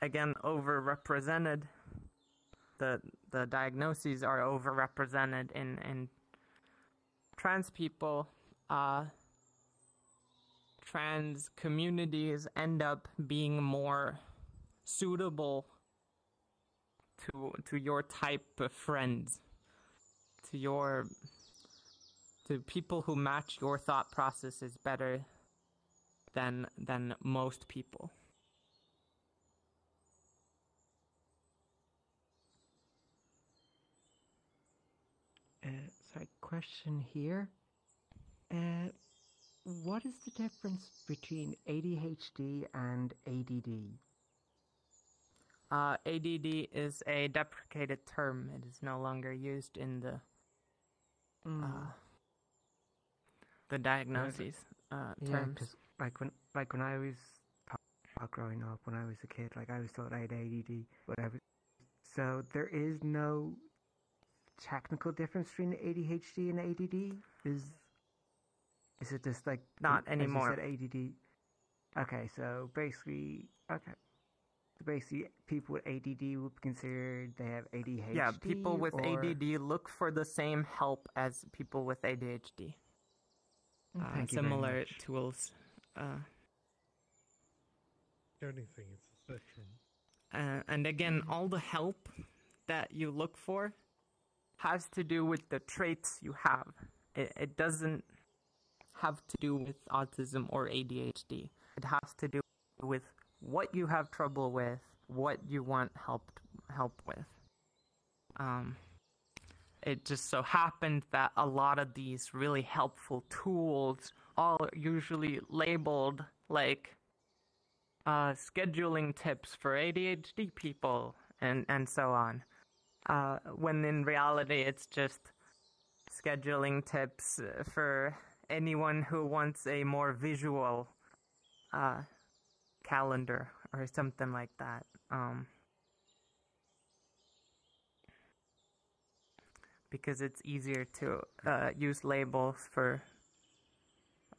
again overrepresented, the the diagnoses are overrepresented in in trans people. Uh, trans communities end up being more suitable to to your type of friends to your to people who match your thought processes better than than most people Uh, sorry, question here. Uh, what is the difference between ADHD and ADD? uh, ADD is a deprecated term it is no longer used in the Mm. uh, the diagnoses uh, yeah, terms like when like when I was taught growing up, when I was a kid, like I was thought I had ADD, whatever. So there is no technical difference between ADHD and ADD. Is is it just like Not as you anymore. said, ADD. Okay, so basically, okay. So basically, people with ADD would be considered they have ADHD. Yeah, people with or- ADD look for the same help as people with ADHD. Uh, Thank you very similar much. tools. Uh, Anything, is a spectrum. uh, and again, all the help that you look for has to do with the traits you have. It, it doesn't have to do with autism or ADHD. It has to do with what you have trouble with, what you want help help with. Um, it just so happened that a lot of these really helpful tools are usually labeled like uh, scheduling tips for ADHD people and and so on. Uh, when in reality, it's just scheduling tips uh, for anyone who wants a more visual uh, calendar or something like that. Um, because it's easier to uh, use labels for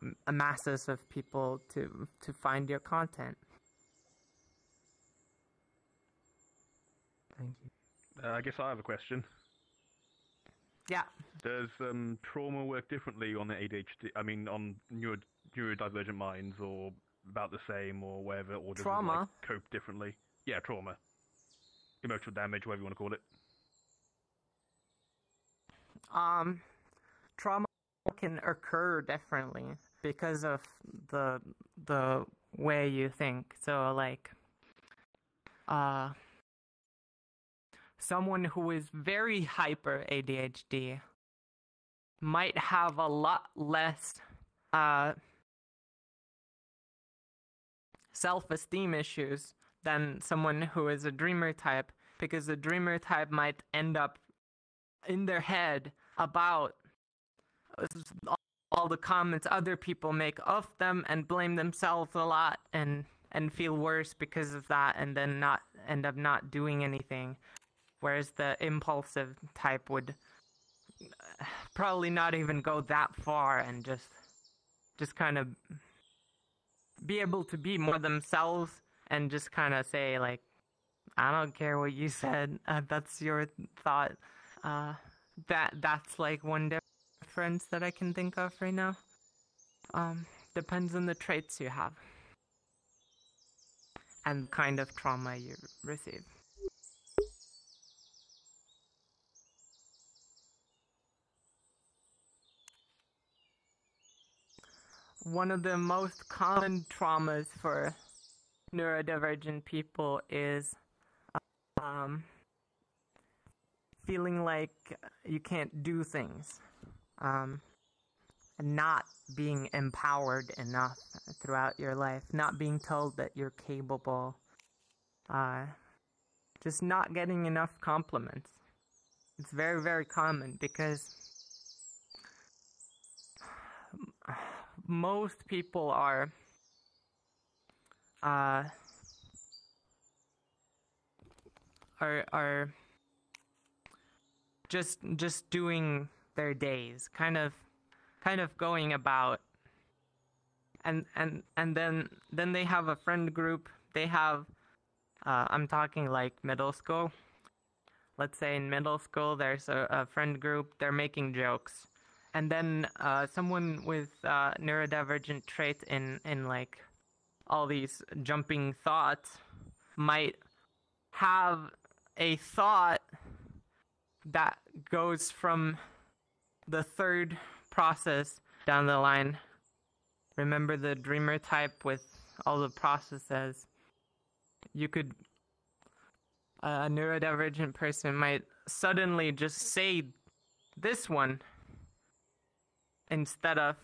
m- masses of people to to find your content. Thank you. Uh, I guess I have a question. Yeah. Does um, trauma work differently on the ADHD? I mean, on neuro, neurodivergent minds, or about the same, or whatever? Or does it Trauma? like, cope differently? Yeah, trauma, emotional damage, whatever you want to call it. Um, trauma can occur differently because of the the way you think. So like, uh, someone who is very hyper ADHD might have a lot less uh self-esteem issues than someone who is a dreamer type because the dreamer type might end up in their head about all the comments other people make of them and blame themselves a lot and and feel worse because of that and then not end up not doing anything. Whereas the impulsive type would uh, probably not even go that far and just just kind of be able to be more themselves and just kind of say like i don't care what you said. Uh, that's your thought. Uh that that's like one difference that I can think of right now. Um, depends on the traits you have and kind of trauma you receive. One of the most common traumas for neurodivergent people is um, feeling like you can't do things, um, not being empowered enough throughout your life, not being told that you're capable, uh, just not getting enough compliments. It's very, very common because most people are uh, are are just just doing their days kind of kind of going about. And and and then then they have a friend group. They have uh, i'm talking like middle school. Let's say in middle school there's a, a friend group. They're making jokes. And then uh, someone with uh, neurodivergent trait in in like all these jumping thoughts might have a thought that goes from the third process down the line. Remember the dreamer type with all the processes. You could, a neurodivergent person might suddenly just say this one instead of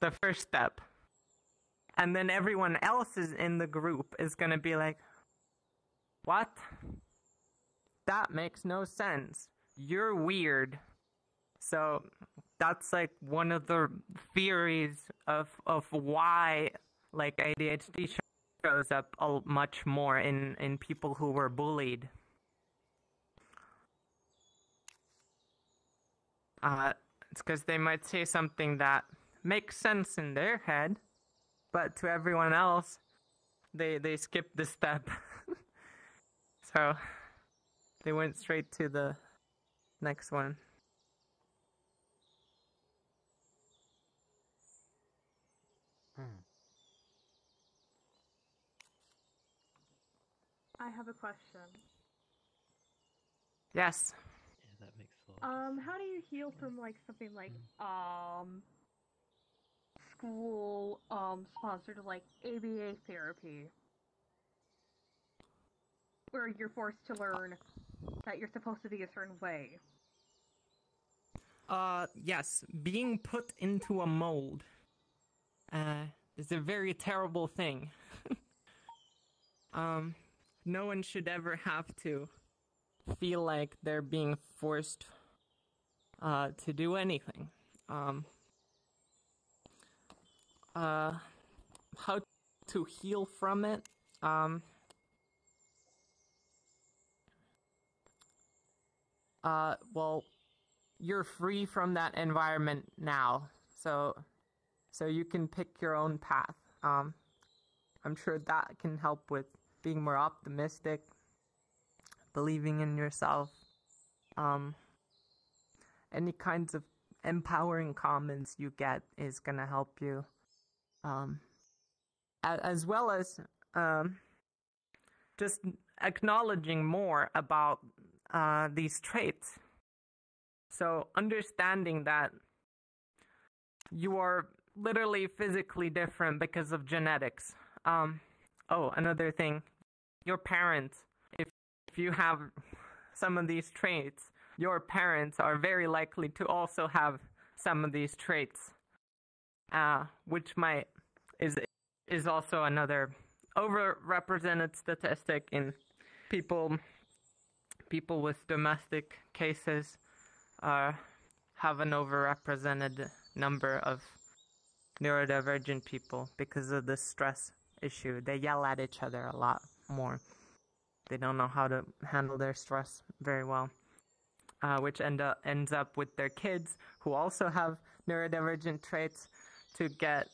the first step. And then everyone else is in the group is going to be like, what? That makes no sense you're weird. So that's like one of the theories of of why like ADHD shows up a, much more in in people who were bullied. Uh, it's because they might say something that makes sense in their head, but to everyone else, they they skip the step. (laughs) so they went straight to the next one. Hmm. I have a question. Yes. Yeah, that makes a lot. Um, how do you heal from like something like um school um sponsored like ABA therapy? Where you're forced to learn that you're supposed to be a certain way. Uh, yes, being put into a mold uh, is a very terrible thing. (laughs) Um, no one should ever have to feel like they're being forced uh, to do anything. Um, uh, how to heal from it? Um, uh, well, you're free from that environment now, so so you can pick your own path. Um, I'm sure that can help with being more optimistic, believing in yourself, um, any kinds of empowering comments you get is going to help you. Um, as well as um, just acknowledging more about uh, these traits. So, understanding that you are literally physically different because of genetics. Um, oh, another thing your parents, if, if you have some of these traits, your parents are very likely to also have some of these traits, uh, which might is is also another overrepresented statistic in people people with domestic cases uh, have an overrepresented number of neurodivergent people because of the stress issue. They yell at each other a lot more. They don't know how to handle their stress very well, uh, which end up, ends up with their kids who also have neurodivergent traits to get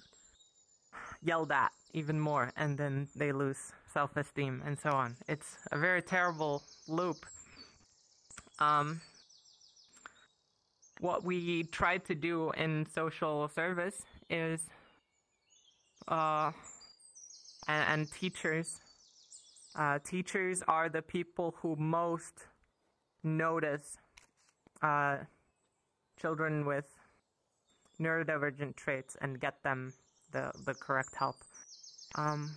yelled at even more, and then they lose self esteem and so on. It's a very terrible loop. Um, what we try to do in social service is, uh, and, and teachers uh, teachers are the people who most notice uh, children with neurodivergent traits and get them the, the correct help. Um,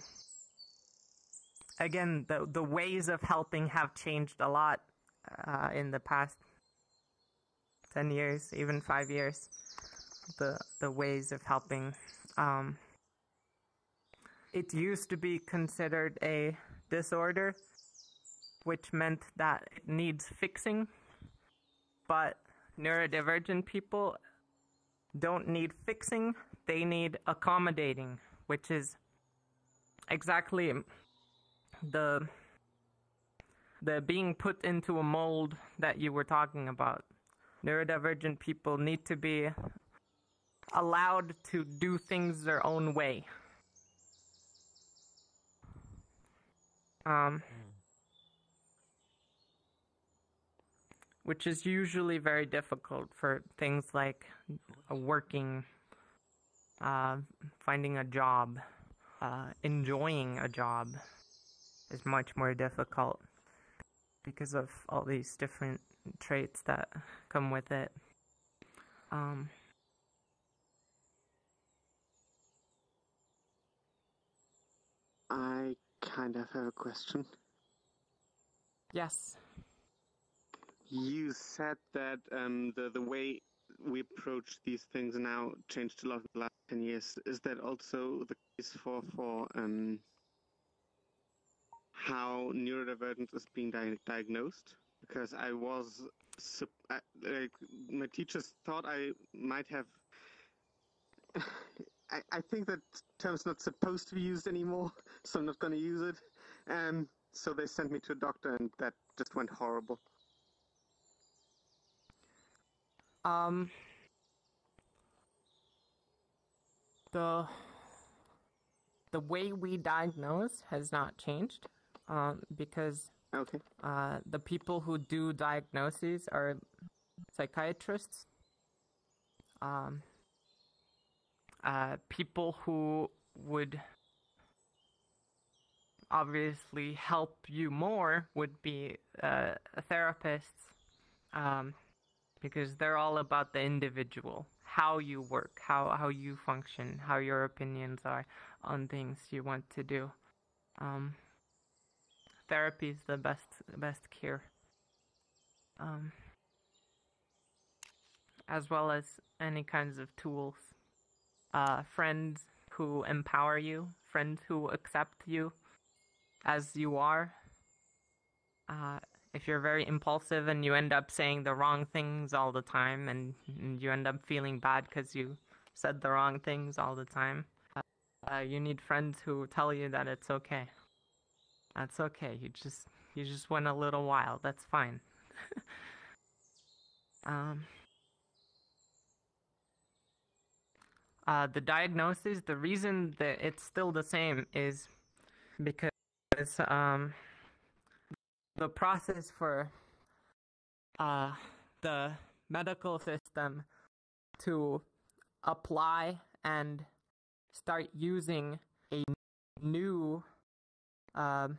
again, the, the ways of helping have changed a lot uh, in the past 10 years, even five years. The, the ways of helping. Um, it used to be considered a disorder, which meant that it needs fixing. But neurodivergent people don't need fixing, they need accommodating, which is exactly the the being put into a mold that you were talking about. Neurodivergent people need to be allowed to do things their own way. Um, which is usually very difficult for things like working, uh, finding a job, uh, enjoying a job is much more difficult because of all these different traits that come with it. Um, I kind of have a question. Yes. You said that um, the the way we approach these things now changed a lot in the last ten years. Is that also the case for for um, how neurodivergence is being di- diagnosed? Because I was, I, like, my teachers thought I might have. (laughs) I, I think that term's not supposed to be used anymore, (laughs) so I'm not going to use it. And so they sent me to a doctor, and that just went horrible. Um, the the way we diagnose has not changed, um, because okay. uh, the people who do diagnoses are psychiatrists. Um, uh, people who would obviously help you more would be uh, therapists um, because they're all about the individual how you work how how you function how your opinions are on things you want to do um, therapy is the best best cure um, as well as any kinds of tools uh, friends who empower you, friends who accept you, as you are. Uh, if you're very impulsive and you end up saying the wrong things all the time and, and you end up feeling bad because you said the wrong things all the time, uh, you need friends who tell you that it's okay. That's okay. You just you just went a little wild. That's fine. (laughs) um. Uh, the diagnosis, the reason that it's still the same is because um, the process for uh, the medical system to apply and start using a new um,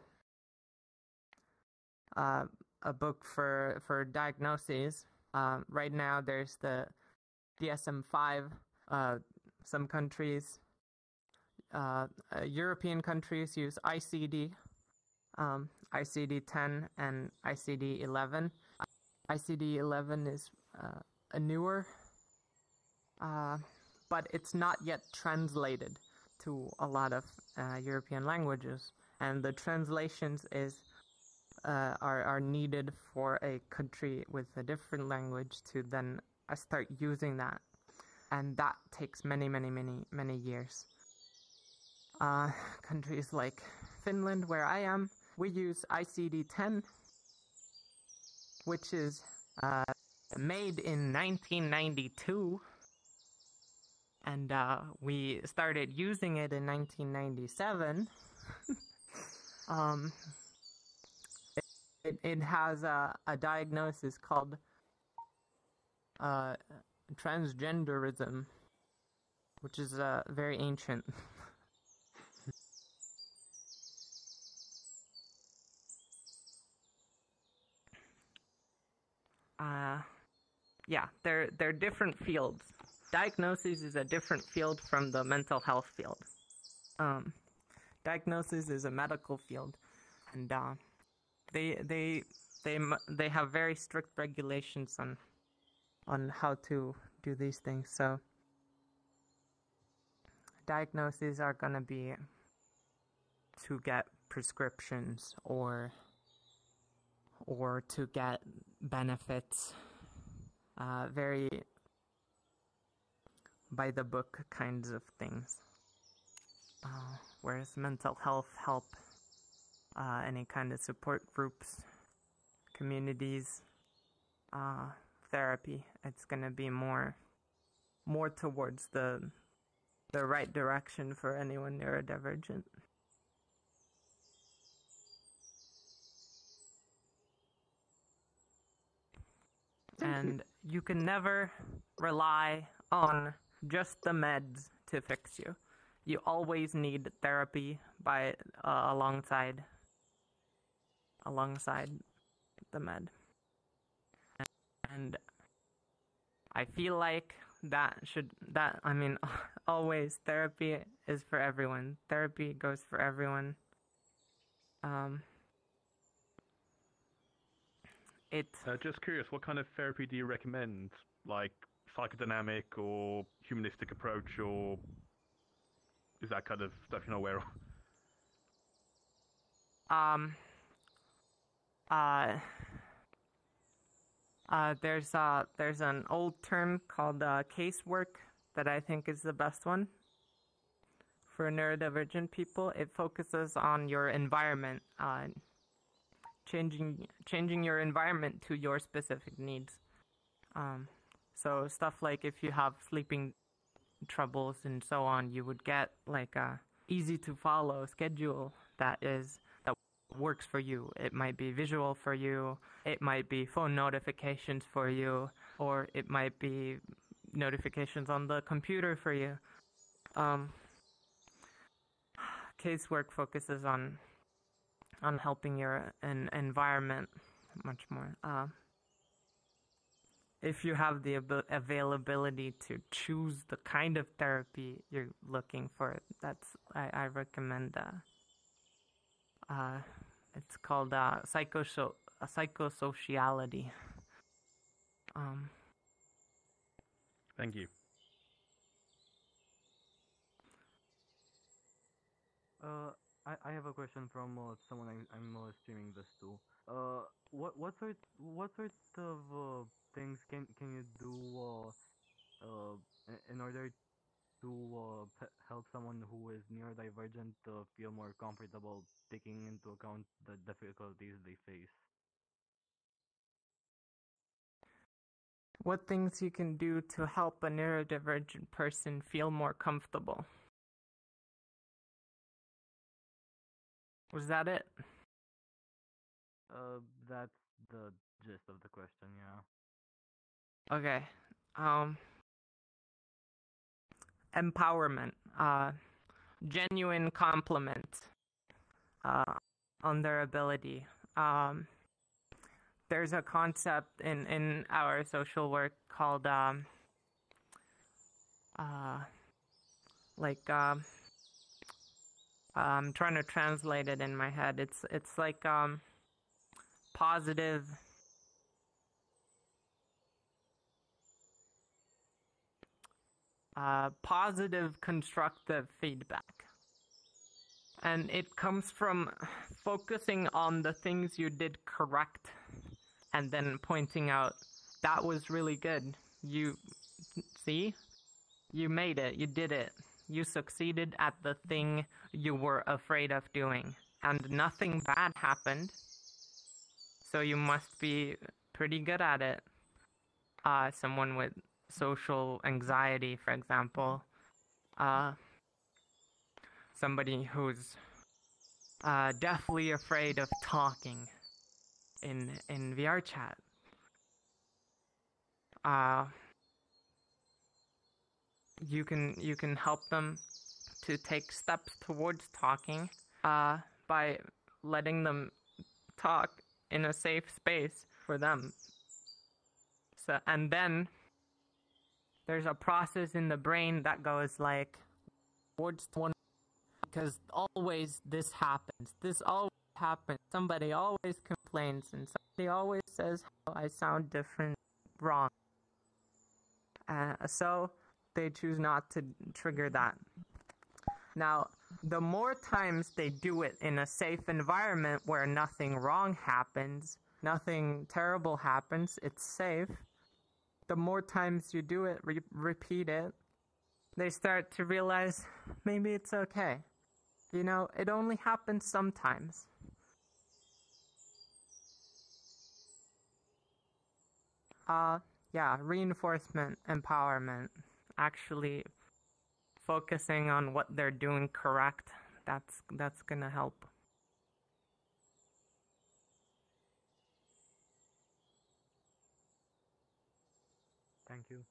uh, a book for for diagnoses. Uh, right now, there's the DSM-5. Uh, some countries, uh, uh, European countries, use ICD, um, ICD-10, and ICD-11. ICD-11 is uh, a newer, but it's not yet translated to a lot of European languages, and the translations is uh, are are needed for a country with a different language to then uh, start using that, and that takes many, many, many, many years. Uh, (laughs) countries like Finland, where I am, we use ICD-10, which is uh, made in 1992, and uh, we started using it in 1997. (laughs) um, it, has a, a diagnosis called uh, transgenderism, which is uh, very ancient. (laughs) uh, yeah, they're they're different fields. Diagnosis is a different field from the mental health field. Um, diagnosis is a medical field, and uh, they they they they have very strict regulations on on how to do these things. So diagnoses are gonna be to get prescriptions or or to get benefits. Uh, very by the book kinds of things. Uh, whereas mental health help uh, any kind of support groups, communities, uh, therapy. It's gonna be more, more towards the, the right direction for anyone neurodivergent. and you can never rely on just the meds to fix you. You always need therapy by uh, alongside alongside the med. And I feel like that should that I mean (laughs) always therapy is for everyone. Therapy goes for everyone. Um it uh, just curious, what kind of therapy do you recommend? Like psychodynamic or humanistic approach or is that kind of stuff you're not aware of? Um uh, uh, there's uh, there's an old term called uh, casework that I think is the best one for neurodivergent people. It focuses on your environment, uh, changing changing your environment to your specific needs. Um, so stuff like if you have sleeping troubles and so on, you would get like a easy to follow schedule that is works for you. It might be visual for you, it might be phone notifications for you, or it might be notifications on the computer for you. Um, (sighs) casework focuses on on helping your an environment much more. Uh, if you have the ab- availability to choose the kind of therapy you're looking for, that's I, I recommend uh, uh, it's called uh, psychoso- uh, psychosociality. Um, Thank you. Uh, I, I have a question from uh, someone I, I'm uh, streaming this to. Uh, what what sort what sort of uh, things can can you do uh, uh, in order to uh, help someone who is neurodivergent uh, feel more comfortable taking into account the difficulties they face? What things you can do to help a neurodivergent person feel more comfortable? Was that it? Uh, that's the gist of the question. Yeah. Okay. Um empowerment. Uh genuine compliment uh on their ability. Um there's a concept in in our social work called um uh like um I'm trying to translate it in my head. It's it's like um positive uh, positive constructive feedback. And it comes from focusing on the things you did correct and then pointing out that was really good. You see? You made it. You did it. You succeeded at the thing you were afraid of doing. And nothing bad happened. So you must be pretty good at it. Uh, someone with social anxiety, for example, uh, somebody who's uh, deathly afraid of talking in in VR chat. Uh, you can you can help them to take steps towards talking uh, by letting them talk in a safe space for them. So and then there's a process in the brain that goes like towards one because always this happens. This always happens. Somebody always complains and somebody always says how I sound different, wrong. Uh, so they choose not to trigger that. Now, the more times they do it in a safe environment where nothing wrong happens, nothing terrible happens, it's safe, the more times you do it, re- repeat it, they start to realize maybe it's okay. You know, it only happens sometimes. Uh, yeah, reinforcement, empowerment, actually focusing on what they're doing correct. That's that's gonna help. Thank you.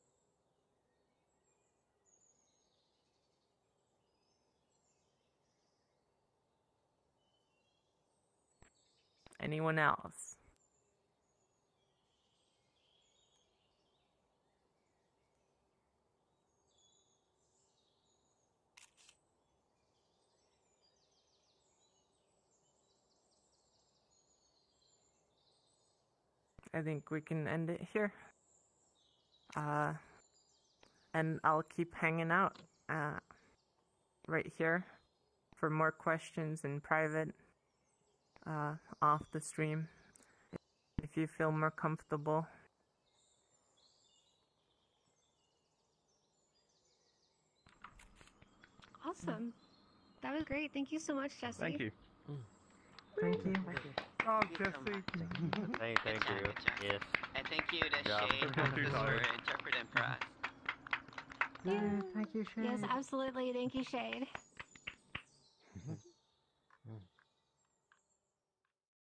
Anyone else? I think we can end it here. Uh, and I'll keep hanging out uh, right here for more questions in private uh, off the stream if you feel more comfortable. Awesome. That was great. Thank you so much, Jeci. Thank you. Thank you. Oh, Jeci. Thank, thank you. Yes. And thank you to Yeah, Shane I'm too for tired. interpreting for us. Yeah. Thank you, Shane. Yes, absolutely. Thank you, Shade. Mm-hmm.